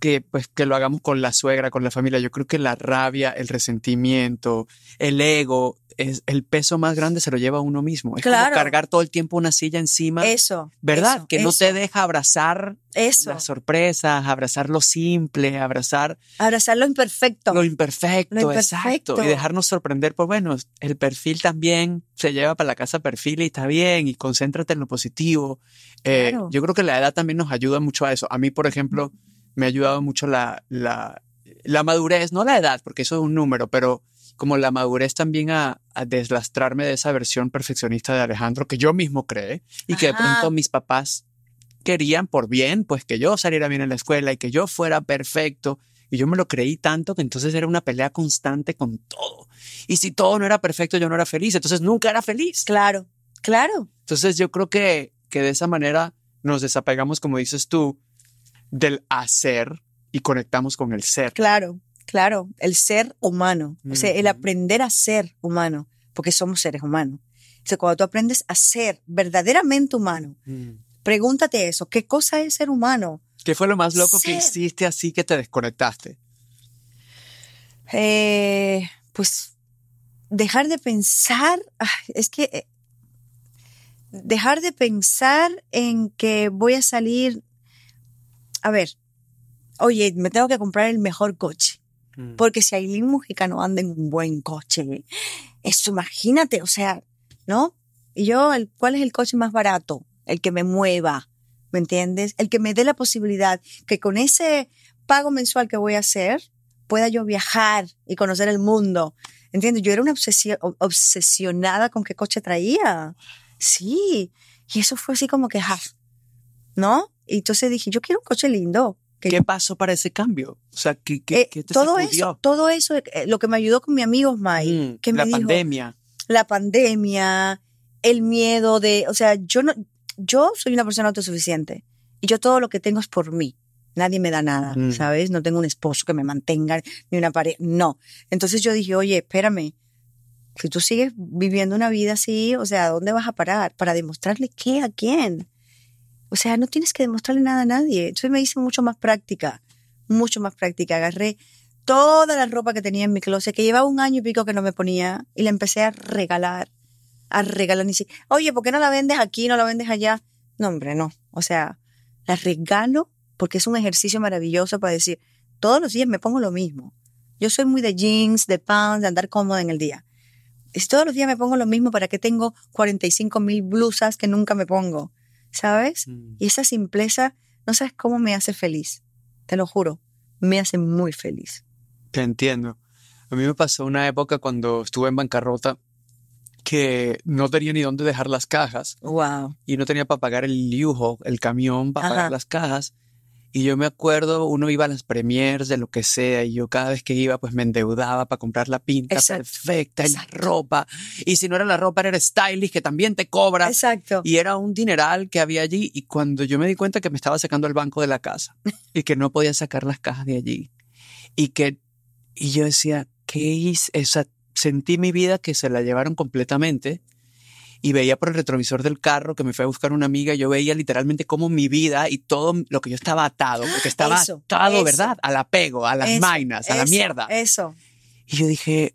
que pues que lo hagamos con la suegra, con la familia. Yo creo que la rabia, el resentimiento, el ego, es el peso más grande se lo lleva a uno mismo. Es Claro. como cargar todo el tiempo una silla encima. Eso. ¿Verdad? eso, que no te deja abrazar Eso. las sorpresas, abrazar lo simple, abrazar Abrazar lo imperfecto. lo imperfecto, Lo exacto. imperfecto. Y dejarnos sorprender por, bueno, el perfil también se lleva para la casa perfil y está bien, y concéntrate en lo positivo. Eh, Claro. Yo creo que la edad también nos ayuda mucho a eso. A mí, por ejemplo, me ha ayudado mucho la, la, la madurez, no la edad, porque eso es un número, pero como la madurez también a, a deslastrarme de esa versión perfeccionista de Alejandro que yo mismo creé y que de pronto mis papás querían por bien, pues que yo saliera bien en la escuela y que yo fuera perfecto. Y yo me lo creí tanto que entonces era una pelea constante con todo. Y si todo no era perfecto, yo no era feliz. Entonces nunca era feliz. Claro, claro. Entonces yo creo que, que de esa manera nos desapegamos, como dices tú, del hacer y conectamos con el ser. Claro, claro, el ser humano, o sea, el aprender a ser humano, porque somos seres humanos. O sea, cuando tú aprendes a ser verdaderamente humano, pregúntate eso, ¿qué cosa es ser humano? ¿Qué fue lo más loco que hiciste así que te desconectaste? Eh, pues dejar de pensar, es que eh, dejar de pensar en que voy a salir, a ver, oye, me tengo que comprar el mejor coche. Porque si Aileen Mujica no anda en un buen coche, eso imagínate, o sea, ¿no? Y yo, el, ¿cuál es el coche más barato? El que me mueva, ¿me entiendes? El que me dé la posibilidad que con ese pago mensual que voy a hacer, pueda yo viajar y conocer el mundo. ¿Entiendes? Yo era una obsesio- ob- obsesionada con qué coche traía. Sí. Y eso fue así como que, ja, ¿no? Y entonces dije, yo quiero un coche lindo. que ¿Qué pasó para ese cambio? O sea, ¿qué, qué, eh, qué te todo sacudió? eso, todo eso, eh, lo que me ayudó con mi amigo May, Mm, que me la dijo, pandemia. la pandemia, el miedo de, o sea, yo no, yo soy una persona autosuficiente y yo todo lo que tengo es por mí. Nadie me da nada, Mm. ¿sabes? No tengo un esposo que me mantenga, ni una pareja, no. Entonces yo dije, oye, espérame, si tú sigues viviendo una vida así, o sea, ¿a dónde vas a parar? ¿Para demostrarle qué a quién? O sea, no tienes que demostrarle nada a nadie. Entonces me hice mucho más práctica, mucho más práctica. Agarré toda la ropa que tenía en mi closet, que llevaba un año y pico que no me ponía, y la empecé a regalar, a regalar. Ni si- Oye, ¿por qué no la vendes aquí, no la vendes allá? No, hombre, no. O sea, la regalo porque es un ejercicio maravilloso para decir, todos los días me pongo lo mismo. Yo soy muy de jeans, de pants, de andar cómoda en el día. Y si todos los días me pongo lo mismo, ¿para qué tengo 45 mil blusas que nunca me pongo? ¿Sabes? Mm. Y esa simpleza, no sabes cómo me hace feliz. Te lo juro, me hace muy feliz. Te entiendo. A mí me pasó una época cuando estuve en bancarrota que no tenía ni dónde dejar las cajas Wow. y no tenía para pagar el lujo, el camión para Ajá. pagar las cajas. Y yo me acuerdo, uno iba a las premiers de lo que sea y yo cada vez que iba pues me endeudaba para comprar la pinta Exacto, perfecta y la ropa. Y si no era la ropa era el stylist que también te cobra. Exacto. Y era un dineral que había allí y cuando yo me di cuenta que me estaba sacando el banco de la casa y que no podía sacar las cajas de allí y que y yo decía, ¿qué hice? O sea, sentí mi vida que se la llevaron completamente y veía por el retrovisor del carro que me fue a buscar una amiga y yo veía literalmente cómo mi vida y todo lo que yo estaba atado, porque estaba Eso, atado, eso. ¿verdad? Al apego, a las Eso, vainas, a la mierda. Eso, Y yo dije,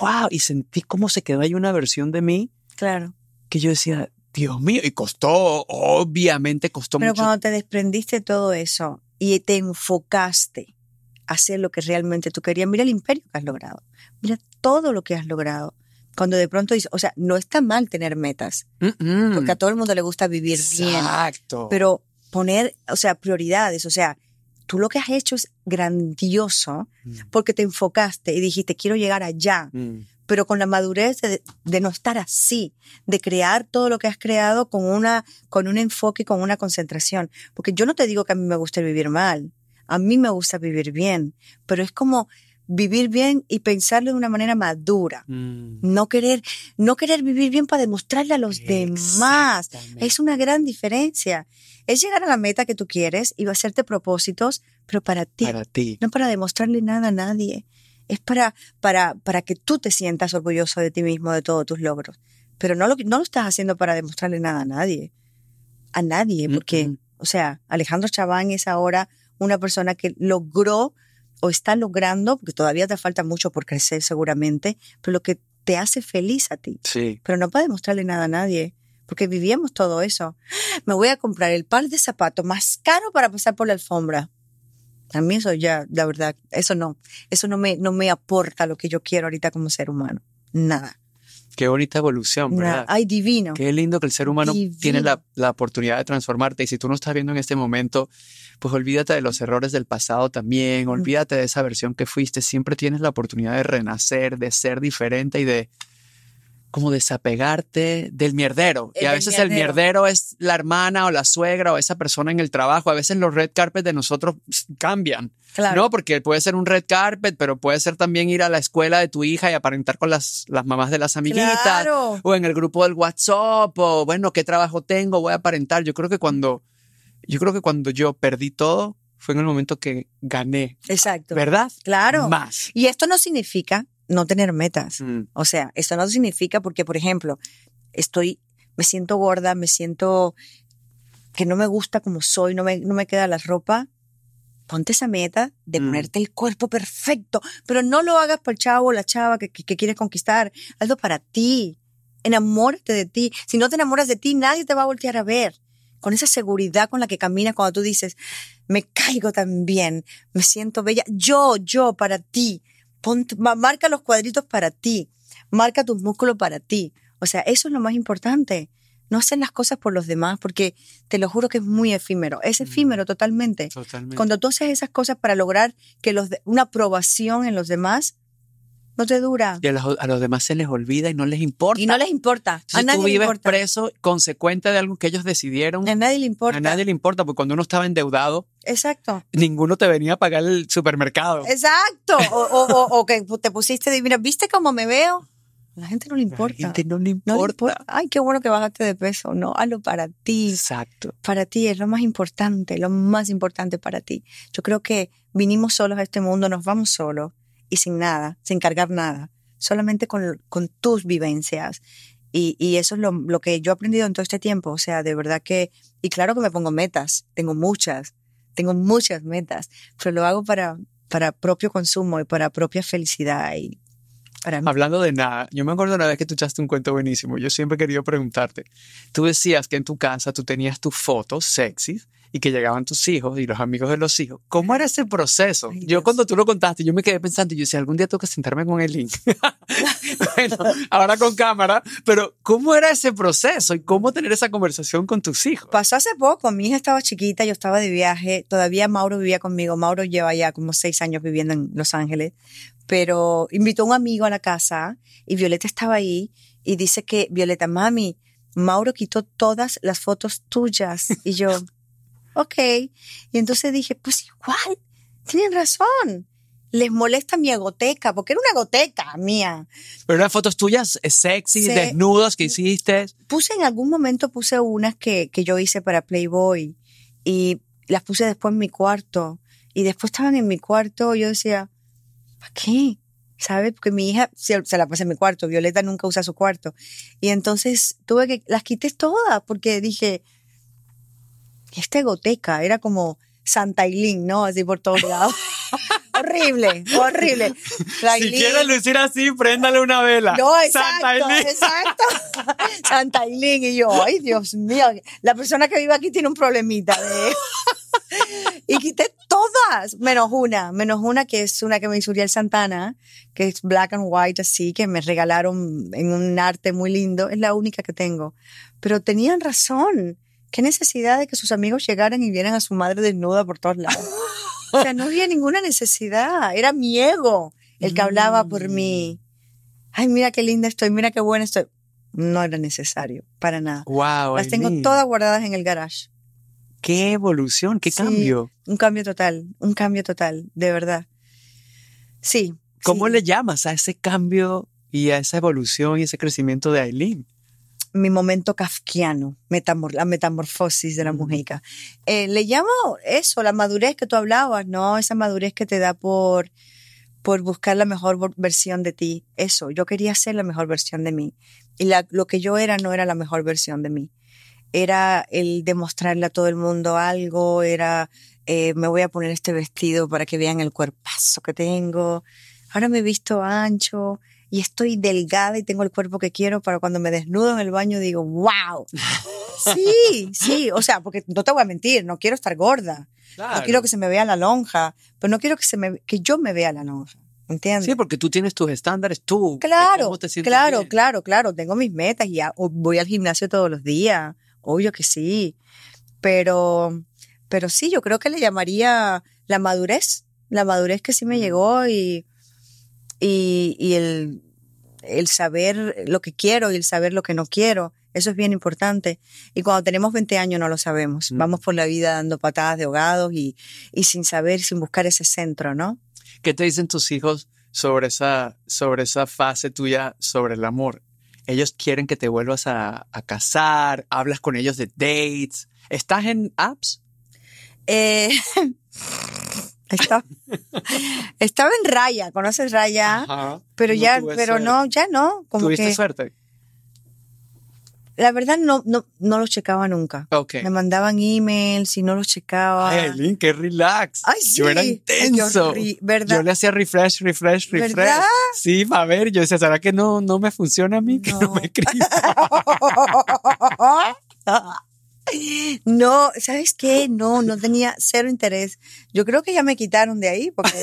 wow, y sentí cómo se quedó ahí una versión de mí claro. que yo decía, Dios mío, y costó, obviamente costó Pero mucho. cuando te desprendiste de todo eso y te enfocaste a hacer lo que realmente tú querías, mira el imperio que has logrado. Mira todo lo que has logrado. Cuando de pronto dices, o sea, no está mal tener metas, porque a todo el mundo le gusta vivir bien. Exacto. pero poner, o sea, prioridades, o sea, tú lo que has hecho es grandioso Mm. porque te enfocaste y dijiste, quiero llegar allá, Mm. pero con la madurez de, de no estar así, de crear todo lo que has creado con una, con un enfoque y con una concentración. Porque yo no te digo que a mí me gusta vivir mal, a mí me gusta vivir bien, pero es como vivir bien y pensarlo de una manera madura. Mm. No querer, no querer vivir bien para demostrarle a los demás. Es una gran diferencia. Es llegar a la meta que tú quieres y hacerte propósitos, pero para ti, Para ti. no para demostrarle nada a nadie. Es para, para, para que tú te sientas orgulloso de ti mismo, de todos tus logros. Pero no lo, no lo estás haciendo para demostrarle nada a nadie. A nadie, porque, o sea, Alejandro Chaván es ahora una persona que logró o está logrando, porque todavía te falta mucho por crecer seguramente, pero lo que te hace feliz a ti. Sí. Pero no puedes mostrarle nada a nadie, porque vivíamos todo eso. Me voy a comprar el par de zapatos más caro para pasar por la alfombra. A mí eso ya, la verdad, eso no, eso no me, no me aporta lo que yo quiero ahorita como ser humano. Nada. Qué bonita evolución. ¿verdad? Ay, divino. Qué lindo que el ser humano Divino. tiene la, la oportunidad de transformarte. Y si tú no estás viendo en este momento, pues olvídate de los errores del pasado también, olvídate de esa versión que fuiste. Siempre tienes la oportunidad de renacer, de ser diferente y de como desapegarte del mierdero. El y a veces el mierdero. es la hermana o la suegra o esa persona en el trabajo. A veces los red carpet de nosotros cambian. Claro. No, porque puede ser un red carpet, pero puede ser también ir a la escuela de tu hija y aparentar con las, las mamás de las amiguitas Claro. o en el grupo del WhatsApp o bueno, ¿qué trabajo tengo? Voy a aparentar. Yo creo que cuando yo creo que cuando yo perdí todo fue en el momento que gané, Exacto. ¿verdad? Claro. Más. Y esto no significa no tener metas. Mm, O sea, esto no significa porque, por ejemplo, estoy, me siento gorda, me siento que no me gusta como soy, no me, no me queda la ropa. Ponte esa meta de Mm. ponerte el cuerpo perfecto, pero no lo hagas para el chavo o la chava que, que, que quieres conquistar. Hazlo para ti. Enamórate de ti. Si no te enamoras de ti, nadie te va a voltear a ver. Con esa seguridad con la que caminas cuando tú dices, me caigo tan bien, me siento bella. Yo, yo, para ti. Marca los cuadritos para ti. Marca tus músculos para ti. O sea, eso es lo más importante. No hacer las cosas por los demás, porque te lo juro que es muy efímero. Es efímero totalmente. totalmente. Cuando tú haces esas cosas para lograr que los de- una aprobación en los demás, no te dura. Y a los, a los demás se les olvida y no les importa. Y no les importa. A Entonces nadie tú le vives importa. preso, consecuente de algo que ellos decidieron. A nadie le importa. A nadie le importa, porque cuando uno estaba endeudado, Exacto. ninguno te venía a pagar el supermercado. Exacto. O, o- o- o que te pusiste de, mira, ¿viste cómo me veo? A la gente no le A importa. la gente no le No le importa. importa. Ay, qué bueno que bajaste de peso. No, hazlo para ti. Exacto. Para ti es lo más importante, lo más importante para ti. Yo creo que vinimos solos a este mundo, nos vamos solos y sin nada, sin cargar nada, solamente con, con tus vivencias. Y, y eso es lo, lo que yo he aprendido en todo este tiempo. O sea, de verdad que, y claro que me pongo metas, tengo muchas, tengo muchas metas, pero lo hago para, para propio consumo y para propia felicidad y para. Hablando de nada, yo me acuerdo una vez que tú echaste un cuento buenísimo. Yo siempre he querido preguntarte. Tú decías que en tu casa tú tenías tus fotos sexys y que llegaban tus hijos y los amigos de los hijos. ¿Cómo era ese proceso? Ay, yo cuando tú lo contaste, yo me quedé pensando, yo decía, algún día tengo que sentarme con el link. bueno, ahora con cámara, pero ¿cómo era ese proceso y cómo tener esa conversación con tus hijos? Pasó hace poco, mi hija estaba chiquita, yo estaba de viaje, todavía Mauro vivía conmigo, Mauro lleva ya como seis años viviendo en Los Ángeles, pero invitó a un amigo a la casa y Violeta estaba ahí y dice que, Violeta, mami, Mauro quitó todas las fotos tuyas y yo, ok, y entonces dije, pues igual, tienen razón. Les molesta mi agoteca, porque era una agoteca mía. Pero eran fotos tuyas eh, sexy, Sí. desnudos que hiciste. puse en algún momento puse unas que, que yo hice para Playboy y las puse después en mi cuarto y después estaban en mi cuarto y yo decía ¿para qué? ¿sabes? porque mi hija se, se la pasa en mi cuarto Violeta nunca usa su cuarto y entonces tuve que las quité todas porque dije esta goteca era como Santa ¿no? Así por todos lados. horrible, horrible. La Si quieres lucir así, préndale una vela. no, Santa exacto, Aileen. exacto. Santa y yo, ay Dios mío, la persona que vive aquí tiene un problemita de... y quité todas, menos una, menos una que es una que me hizo Uriel Santana, que es black and white así, que me regalaron en un arte muy lindo, es la única que tengo. Pero tenían razón, qué necesidad de que sus amigos llegaran y vieran a su madre desnuda por todos lados. O sea, no había ninguna necesidad, era mi ego el que hablaba por mí. Ay, mira qué linda estoy, mira qué buena estoy. No era necesario, para nada. Wow, Las tengo todas guardadas en el garage. Qué evolución, qué Sí. cambio. Un cambio total, un cambio total, de verdad. Sí. ¿Cómo sí. le llamas a ese cambio y a esa evolución y ese crecimiento de Aileen? Mi momento kafkiano, metamor- la metamorfosis de la mujica. Eh, le llamo eso, la madurez que tú hablabas, ¿no? Esa madurez que te da por, por buscar la mejor versión de ti. Eso, yo quería ser la mejor versión de mí. Y la- lo que yo era no era la mejor versión de mí. Era el demostrarle a todo el mundo algo, era eh, me voy a poner este vestido para que vean el cuerpazo que tengo. Ahora me he visto ancho y estoy delgada y tengo el cuerpo que quiero para cuando me desnudo en el baño digo, wow. Sí, sí, o sea, porque no te voy a mentir, no quiero estar gorda. No quiero que se me vea la lonja, pero no quiero que, se me, que yo me vea la lonja. ¿Entiendes? Sí, porque tú tienes tus estándares, tú. Claro, claro, claro, claro. Tengo mis metas y ya voy al gimnasio todos los días. Obvio que sí. Pero, pero sí, yo creo que le llamaría la madurez. La madurez que sí me llegó y, y, y el, el saber lo que quiero y el saber lo que no quiero. Eso es bien importante. Y cuando tenemos 20 años no lo sabemos. Vamos por la vida dando patadas de ahogados y, y sin saber, sin buscar ese centro, ¿no? ¿Qué te dicen tus hijos sobre esa, sobre esa fase tuya sobre el amor? Ellos quieren que te vuelvas a, a casar, hablas con ellos de dates. ¿Estás en apps? Eh, estaba, estaba en Raya, ¿conoces Raya? Pero ya, pero no, ya no. Como ¿Tuviste suerte? La verdad no, no, no los checaba nunca. Okay. Me mandaban emails y no los checaba. Ay, Link, qué relax. Ay, sí. Yo era intenso. ¿verdad? Yo le hacía refresh, refresh, refresh. ¿Verdad? Sí, a ver, yo decía, ¿será que no, no me funciona a mí? Que no me escriba. No, ¿sabes qué? No, no tenía cero interés. Yo creo que ya me quitaron de ahí porque...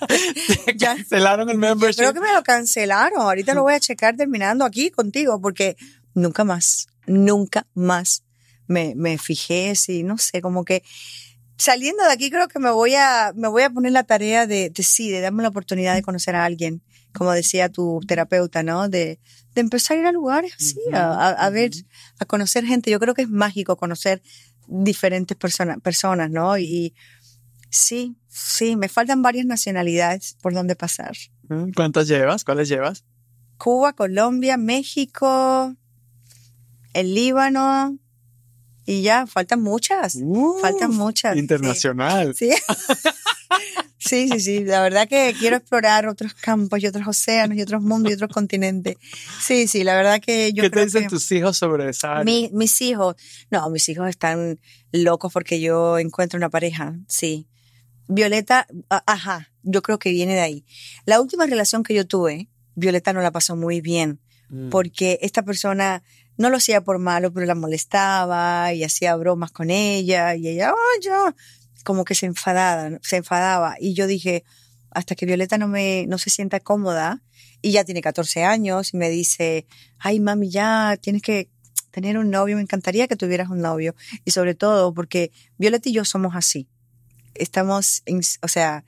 ya cancelaron el membership. Creo que me lo cancelaron. Ahorita lo voy a checar terminando aquí contigo porque nunca más, nunca más me, me fijé, sí, no sé, como que saliendo de aquí creo que me voy a, me voy a poner la tarea de, de sí, de darme la oportunidad de conocer a alguien, como decía tu terapeuta, ¿no? De, de empezar a ir a lugares así, a, a, ver, a conocer gente. Yo creo que es mágico conocer diferentes personas, personas, ¿no? Y sí, sí, me faltan varias nacionalidades por donde pasar. ¿Cuántas llevas? ¿Cuáles llevas? Cuba, Colombia, México, el Líbano, y ya, faltan muchas. faltan muchas. Internacional. Sí. sí. sí, sí, La verdad que quiero explorar otros campos y otros océanos y otros mundos y otros continentes. Sí, sí, la verdad que yo ¿Qué creo te dicen que tus hijos sobre esa área? mi- mis hijos, no, mis hijos están locos porque yo encuentro una pareja, sí. Violeta, ajá, yo creo que viene de ahí. La última relación que yo tuve, Violeta no la pasó muy bien Mm. porque esta persona no lo hacía por malo, pero la molestaba y hacía bromas con ella y ella, oh, yo, como que se enfadaba, se enfadaba. Y yo dije, hasta que Violeta no me, no se sienta cómoda y ya tiene 14 años y me dice, ay mami, ya tienes que tener un novio, me encantaría que tuvieras un novio. Y sobre todo porque Violeta y yo somos así. Estamos, en- o sea,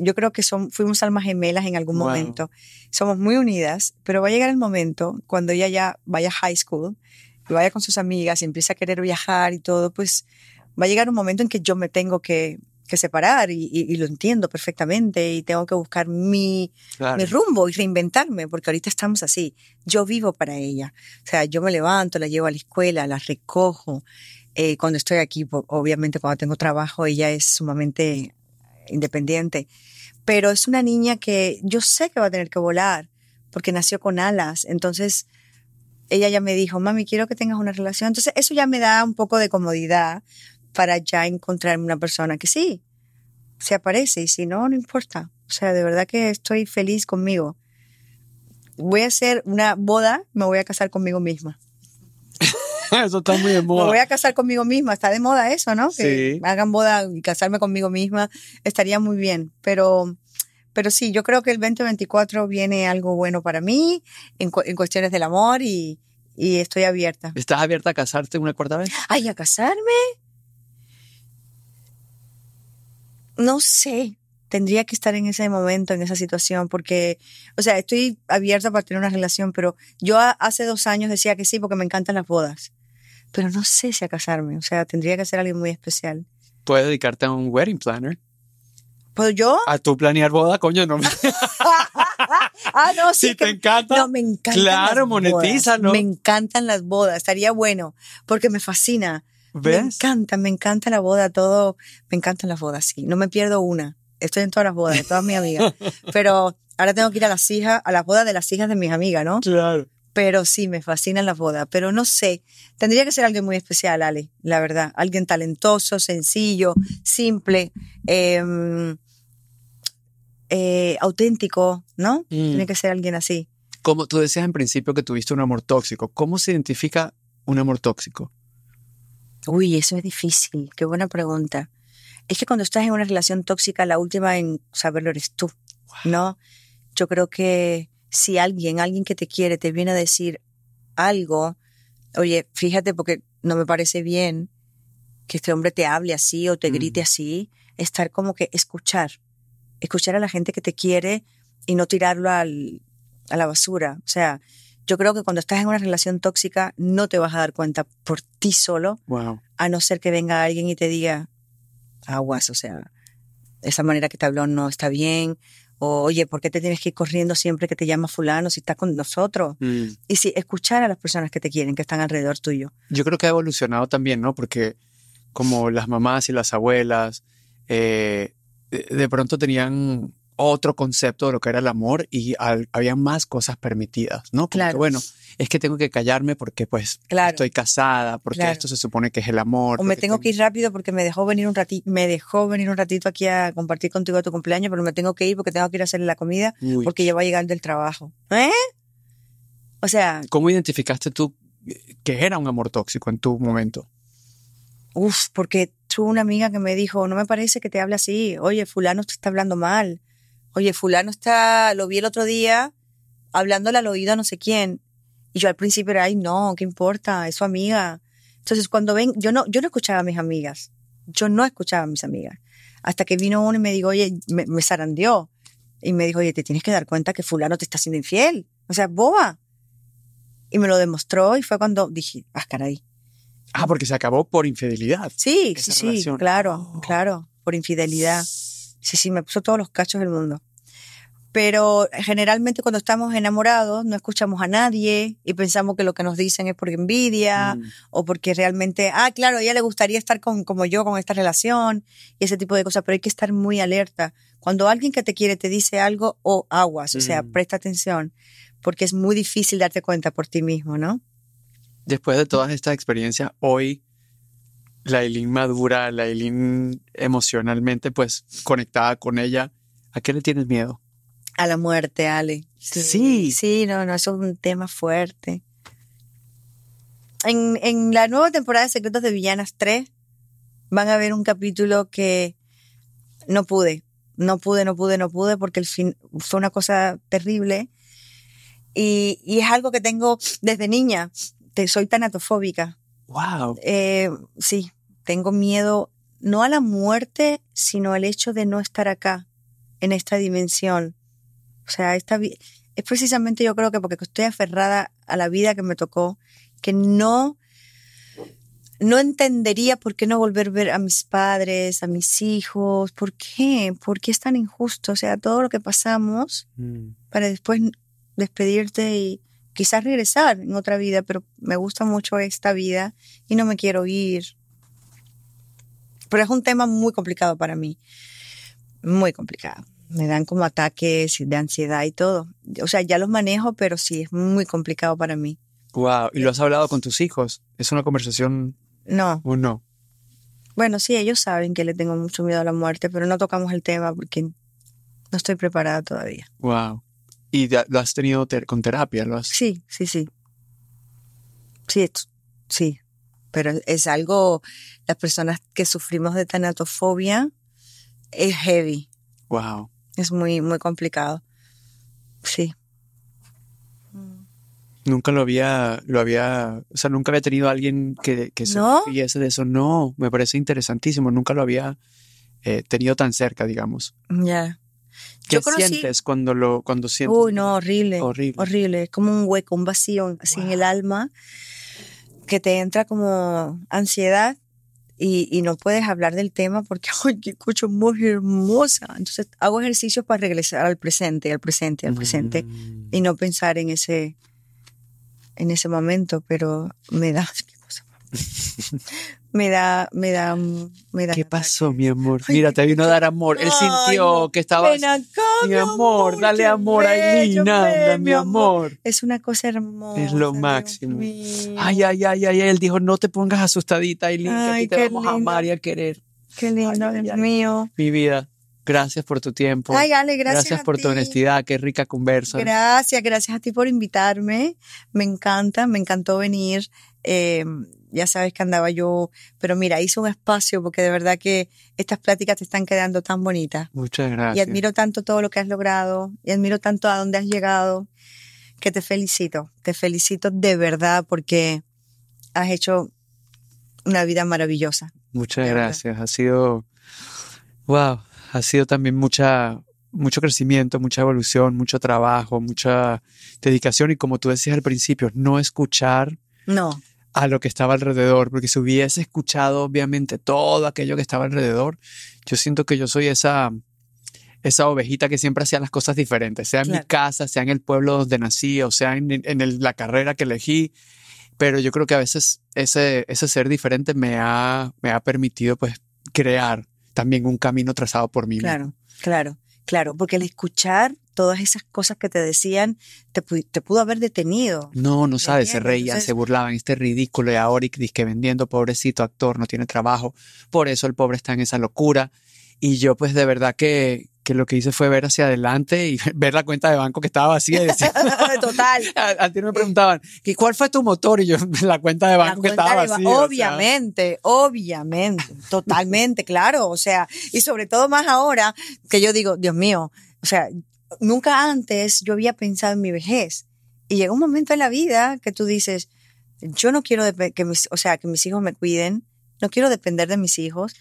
yo creo que son, fuimos almas gemelas en algún Wow. momento. Somos muy unidas, pero va a llegar el momento cuando ella ya vaya a high school y vaya con sus amigas y empiece a querer viajar y todo, pues va a llegar un momento en que yo me tengo que, que separar y, y- y lo entiendo perfectamente y tengo que buscar mi, Claro. mi rumbo y reinventarme, porque ahorita estamos así. Yo vivo para ella. O sea, yo me levanto, la llevo a la escuela, la recojo. Eh, cuando estoy aquí, obviamente cuando tengo trabajo, ella es sumamente independiente. Pero es una niña que yo sé que va a tener que volar, porque nació con alas. Entonces, ella ya me dijo, mami, quiero que tengas una relación. Entonces, eso ya me da un poco de comodidad para ya encontrarme una persona que sí, se aparece y si no, no importa. O sea, de verdad que estoy feliz conmigo. Voy a hacer una boda, me voy a casar conmigo misma. Eso está muy de Me moda. voy a casar conmigo misma. Está de moda eso, ¿no? Que Sí. hagan boda y casarme conmigo misma. Estaría muy bien. Pero, pero sí, yo creo que el 2024 viene algo bueno para mí en, cu- en cuestiones del amor y, y estoy abierta. ¿Estás abierta a casarte una cuarta vez? Ay, a casarme. No sé. Tendría que estar en ese momento, en esa situación, porque, o sea, estoy abierta para tener una relación, pero yo a- hace dos años decía que sí porque me encantan las bodas. Pero no sé si a casarme. O sea, tendría que ser alguien muy especial. Puedes dedicarte a un wedding planner. ¿Puedo yo? A tu planear boda, coño, no me... Ah, no, sí. si te encanta. No, me encantan. Claro, monetízalo. Me encantan las bodas. Estaría bueno, porque me fascina. Me encanta, me encanta la boda, todo. Me encantan las bodas, sí. No me pierdo una. Estoy en todas las bodas de todas mis amigas. Pero ahora tengo que ir a las hijas, a las bodas de las hijas de mis amigas, ¿no? Claro. Pero sí, me fascinan las bodas. Pero no sé, tendría que ser alguien muy especial, Ale, la verdad. Alguien talentoso, sencillo, simple, em, eh, auténtico, ¿no? Mm. Tiene que ser alguien así. Como tú decías en principio que tuviste un amor tóxico, ¿cómo se identifica un amor tóxico? Uy, eso es difícil. Qué buena pregunta. Es que cuando estás en una relación tóxica, la última en saberlo eres tú, ¿no? Yo creo que si alguien, alguien que te quiere, te viene a decir algo, oye, fíjate porque no me parece bien que este hombre te hable así o te grite Mm. así, estar como que escuchar, escuchar a la gente que te quiere y no tirarlo al, a la basura. O sea, yo creo que cuando estás en una relación tóxica no te vas a dar cuenta por ti solo Wow. a no ser que venga alguien y te diga, aguas, o sea, esa manera que te habló no está bien, o oye, ¿por qué te tienes que ir corriendo siempre que te llama fulano si estás con nosotros? Mm. Y sí, escuchar a las personas que te quieren, que están alrededor tuyo. Yo creo que ha evolucionado también, ¿no? Porque como las mamás y las abuelas eh, de, de pronto tenían otro concepto de lo que era el amor y al- había más cosas permitidas, ¿no? Como que, Claro. bueno, es que tengo que callarme porque pues Claro. estoy casada, porque Claro. esto se supone que es el amor. O me tengo que ir rápido porque me dejó venir un ratito, me dejó venir un ratito aquí a compartir contigo tu cumpleaños, pero me tengo que ir porque tengo que ir a hacerle la comida Uy. porque ya va a llegar del trabajo. ¿Eh? O sea, ¿Cómo identificaste tú que era un amor tóxico en tu momento? Uf, porque tuve una amiga que me dijo, no me parece que te hable así. Oye, fulano te está hablando mal. Oye, fulano está, lo vi el otro día hablándole al oído a no sé quién. Y yo al principio era, ay, no, ¿qué importa? Es su amiga. Entonces cuando ven, yo no, yo no escuchaba a mis amigas. Yo no escuchaba a mis amigas. Hasta que vino uno y me dijo, oye, me, me zarandeó. Y me dijo, oye, te tienes que dar cuenta que fulano te está haciendo infiel. O sea, boba. Y me lo demostró y fue cuando dije, ah, caray. Ah, porque se acabó por infidelidad. Sí, sí, sí, relación. claro, Oh. claro, por infidelidad. Sí, sí, me puso todos los cachos del mundo. Pero generalmente cuando estamos enamorados no escuchamos a nadie y pensamos que lo que nos dicen es por envidia Mm. o porque realmente, ah, claro, a ella le gustaría estar con, como yo con esta relación y ese tipo de cosas, pero hay que estar muy alerta. Cuando alguien que te quiere te dice algo, o aguas, o sea, Mm. presta atención, porque es muy difícil darte cuenta por ti mismo, ¿no? Después de todas estas experiencias, hoy la Eileen madura, la Eileen emocionalmente pues conectada con ella, ¿a qué le tienes miedo? A la muerte, Ale. Sí. Sí, no, no, eso es un tema fuerte. En, en la nueva temporada de Secretos de Villanas 3 van a ver un capítulo que no pude, no pude, no pude, no pude, porque el fin fue una cosa terrible. Y, y es algo que tengo desde niña. Te, soy tanatofóbica. Wow. Eh, sí, tengo miedo no a la muerte, sino al hecho de no estar acá, en esta dimensión. O sea, esta es precisamente yo creo que porque estoy aferrada a la vida que me tocó, que no, no entendería por qué no volver a ver a mis padres, a mis hijos, ¿por qué? ¿Por qué es tan injusto? O sea, todo lo que pasamos Mm. para después despedirte y quizás regresar en otra vida, pero me gusta mucho esta vida y no me quiero ir. Pero es un tema muy complicado para mí, muy complicado. Me dan como ataques de ansiedad y todo. O sea, ya los manejo, pero sí, es muy complicado para mí. Wow. ¿Y lo has hablado con tus hijos? ¿Es una conversación No, o no? bueno, sí, ellos saben que le tengo mucho miedo a la muerte, pero no tocamos el tema porque no estoy preparada todavía. Wow. ¿Y lo has tenido ter- con terapia? ¿Lo has... Sí, sí, sí. Sí, sí. Pero es algo, las personas que sufrimos de tanatofobia es heavy, Wow. es muy, muy complicado. Sí. Nunca lo había, lo había, o sea, nunca había tenido a alguien que, que ¿No? sufriese de eso. No, me parece interesantísimo. Nunca lo había eh, tenido tan cerca, digamos. Ya. ¿Qué Yo conocí- sientes cuando lo, cuando sientes? Uy, no, horrible. Horrible. Horrible. Es como un hueco, un vacío así en el alma que te entra como ansiedad y, y no puedes hablar del tema porque, ay, qué escucho muy hermosa. Entonces hago ejercicios para regresar al presente, al presente, al presente Mm. y no pensar en ese, en ese momento, pero me da. me da, me da, me da. ¿Qué pasó, mi amor? Ay, Mira, te vino a dar amor. Él Ay, sintió no. que acá, Mi amor, dale amor a ven, mi amor. Es una cosa hermosa. Es lo máximo. mío. Ay, ay, ay, ay, él dijo, no te pongas asustadita, Aileen, que Ay, aquí te vamos a amar y a querer. Qué lindo, Ay, ay, Dios ay. mío. Mi vida, gracias por tu tiempo. Ay, Ale, gracias. a por tu ti. honestidad, qué rica conversa. Gracias, gracias a ti por invitarme. Me encanta, me encantó venir. Eh, ya sabes que andaba yo, pero mira, hice un espacio porque de verdad que estas pláticas te están quedando tan bonitas. Muchas gracias. Y admiro tanto todo lo que has logrado y admiro tanto a dónde has llegado que te felicito. Te felicito de verdad porque has hecho una vida maravillosa. Muchas de verdad. gracias. Ha sido, wow, ha sido también mucha, mucho crecimiento, mucha evolución, mucho trabajo, mucha dedicación y como tú decías al principio, no escuchar No, a lo que estaba alrededor, porque si hubiese escuchado obviamente todo aquello que estaba alrededor, yo siento que yo soy esa esa ovejita que siempre hacía las cosas diferentes, sea en mi casa, sea en el pueblo donde nací, o sea en, en el- la carrera que elegí, pero yo creo que a veces ese, ese ser diferente me ha, me ha permitido pues crear también un camino trazado por mí. mismo. claro, claro, claro, porque el escuchar todas esas cosas que te decían te, pu- te pudo haber detenido. No, no sabes, se reían, Entonces- se burlaban, este ridículo y ahora y que vendiendo, pobrecito actor, no tiene trabajo, por eso el pobre está en esa locura. Y yo pues de verdad que, que lo que hice fue ver hacia adelante y ver la cuenta de banco que estaba vacía y decir, Total. a, a ti me preguntaban, ¿y cuál fue tu motor? Y yo, la cuenta de La banco que estaba de vacía. o sea, obviamente, obviamente, totalmente, claro. O sea, y sobre todo más ahora que yo digo, Dios mío, o sea, nunca antes yo había pensado en mi vejez. Y llega un momento en la vida que tú dices, yo no quiero que mis, o sea, que mis hijos me cuiden, no quiero depender de mis hijos.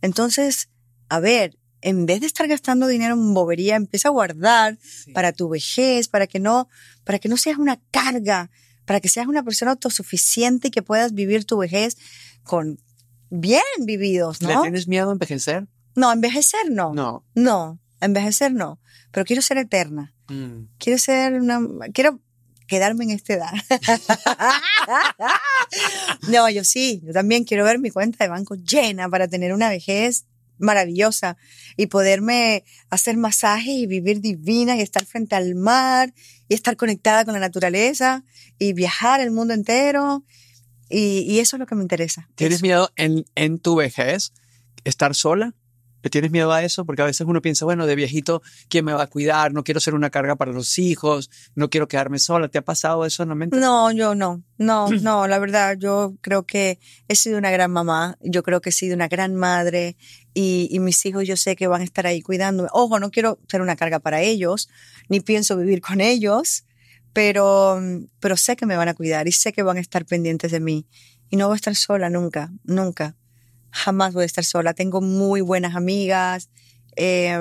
Entonces, a ver, en vez de estar gastando dinero en bobería, empieza a guardar para tu vejez, para que no, para que no seas una carga, para que seas una persona autosuficiente y que puedas vivir tu vejez con bien vividos, ¿Le tienes miedo a envejecer? No, envejecer no. No. No, envejecer no. Pero quiero ser eterna. Mm. Quiero ser una, quiero quedarme en esta edad. no, yo sí, yo también quiero ver mi cuenta de banco llena para tener una vejez maravillosa y poderme hacer masajes y vivir divina y estar frente al mar y estar conectada con la naturaleza y viajar el mundo entero. Y, y eso es lo que me interesa. ¿Tienes Eso. miedo en, en tu vejez estar sola? ¿Le tienes miedo a eso? Porque a veces uno piensa, bueno, de viejito, ¿quién me va a cuidar? No quiero ser una carga para los hijos, no quiero quedarme sola. ¿Te ha pasado eso en la mente? No, yo no, no, no, la verdad, yo creo que he sido una gran mamá, yo creo que he sido una gran madre y, y mis hijos yo sé que van a estar ahí cuidándome. Ojo, no quiero ser una carga para ellos, ni pienso vivir con ellos, pero, pero sé que me van a cuidar y sé que van a estar pendientes de mí y no voy a estar sola nunca, nunca, jamás voy a estar sola. Tengo muy buenas amigas. eh,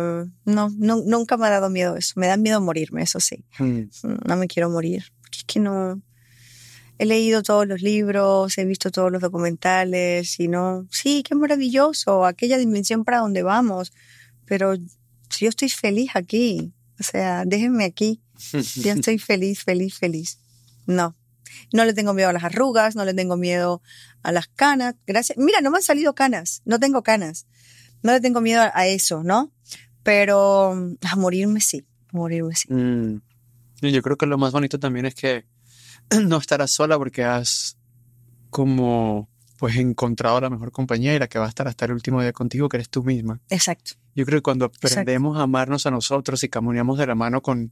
no, no, nunca me ha dado miedo eso. Me da miedo morirme, eso sí Mm. no me quiero morir. Es que no. He leído todos los libros, he visto todos los documentales y no. Sí, qué maravilloso, aquella dimensión para donde vamos. Pero yo estoy feliz aquí. O sea, déjenme aquí. Yo estoy feliz, feliz, feliz. No. No le tengo miedo a las arrugas, no le tengo miedo a las canas. Gracias. Mira, no me han salido canas. No tengo canas. No le tengo miedo a- a eso, ¿no? Pero mm, a morirme sí. A morirme sí. Mm. Yo creo que lo más bonito también es que no estarás sola porque has como pues encontrado la mejor compañía y la que va a estar hasta el último día contigo, que eres tú misma. Exacto. Yo creo que cuando aprendemos a amarnos a nosotros y caminamos de la mano con,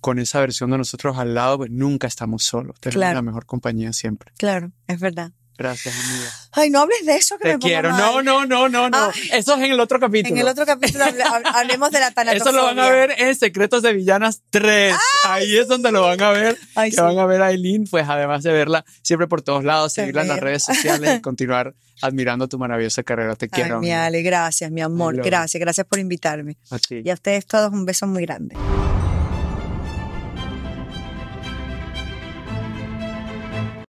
con esa versión de nosotros al lado, pues nunca estamos solos. Tenemos Claro. la mejor compañía siempre. Claro, es verdad. Gracias, amiga. Ay, no hables de eso que Te me quiero. No, no, no, no, no. Ay. Eso es en el otro capítulo. En el otro capítulo hable- hab- hablemos de la tanatofobia. Eso lo van a ver en Secretos de Villanas 3. Ahí es donde lo van a ver. Ay, que sí. van a ver a Aileen, pues además de verla siempre por todos lados, Te seguirla en las redes sociales y continuar admirando tu maravillosa carrera. Te Ay, quiero. mi amiga. Ale, gracias, mi amor. Gracias, gracias por invitarme. A ti. Y a ustedes todos un beso muy grande.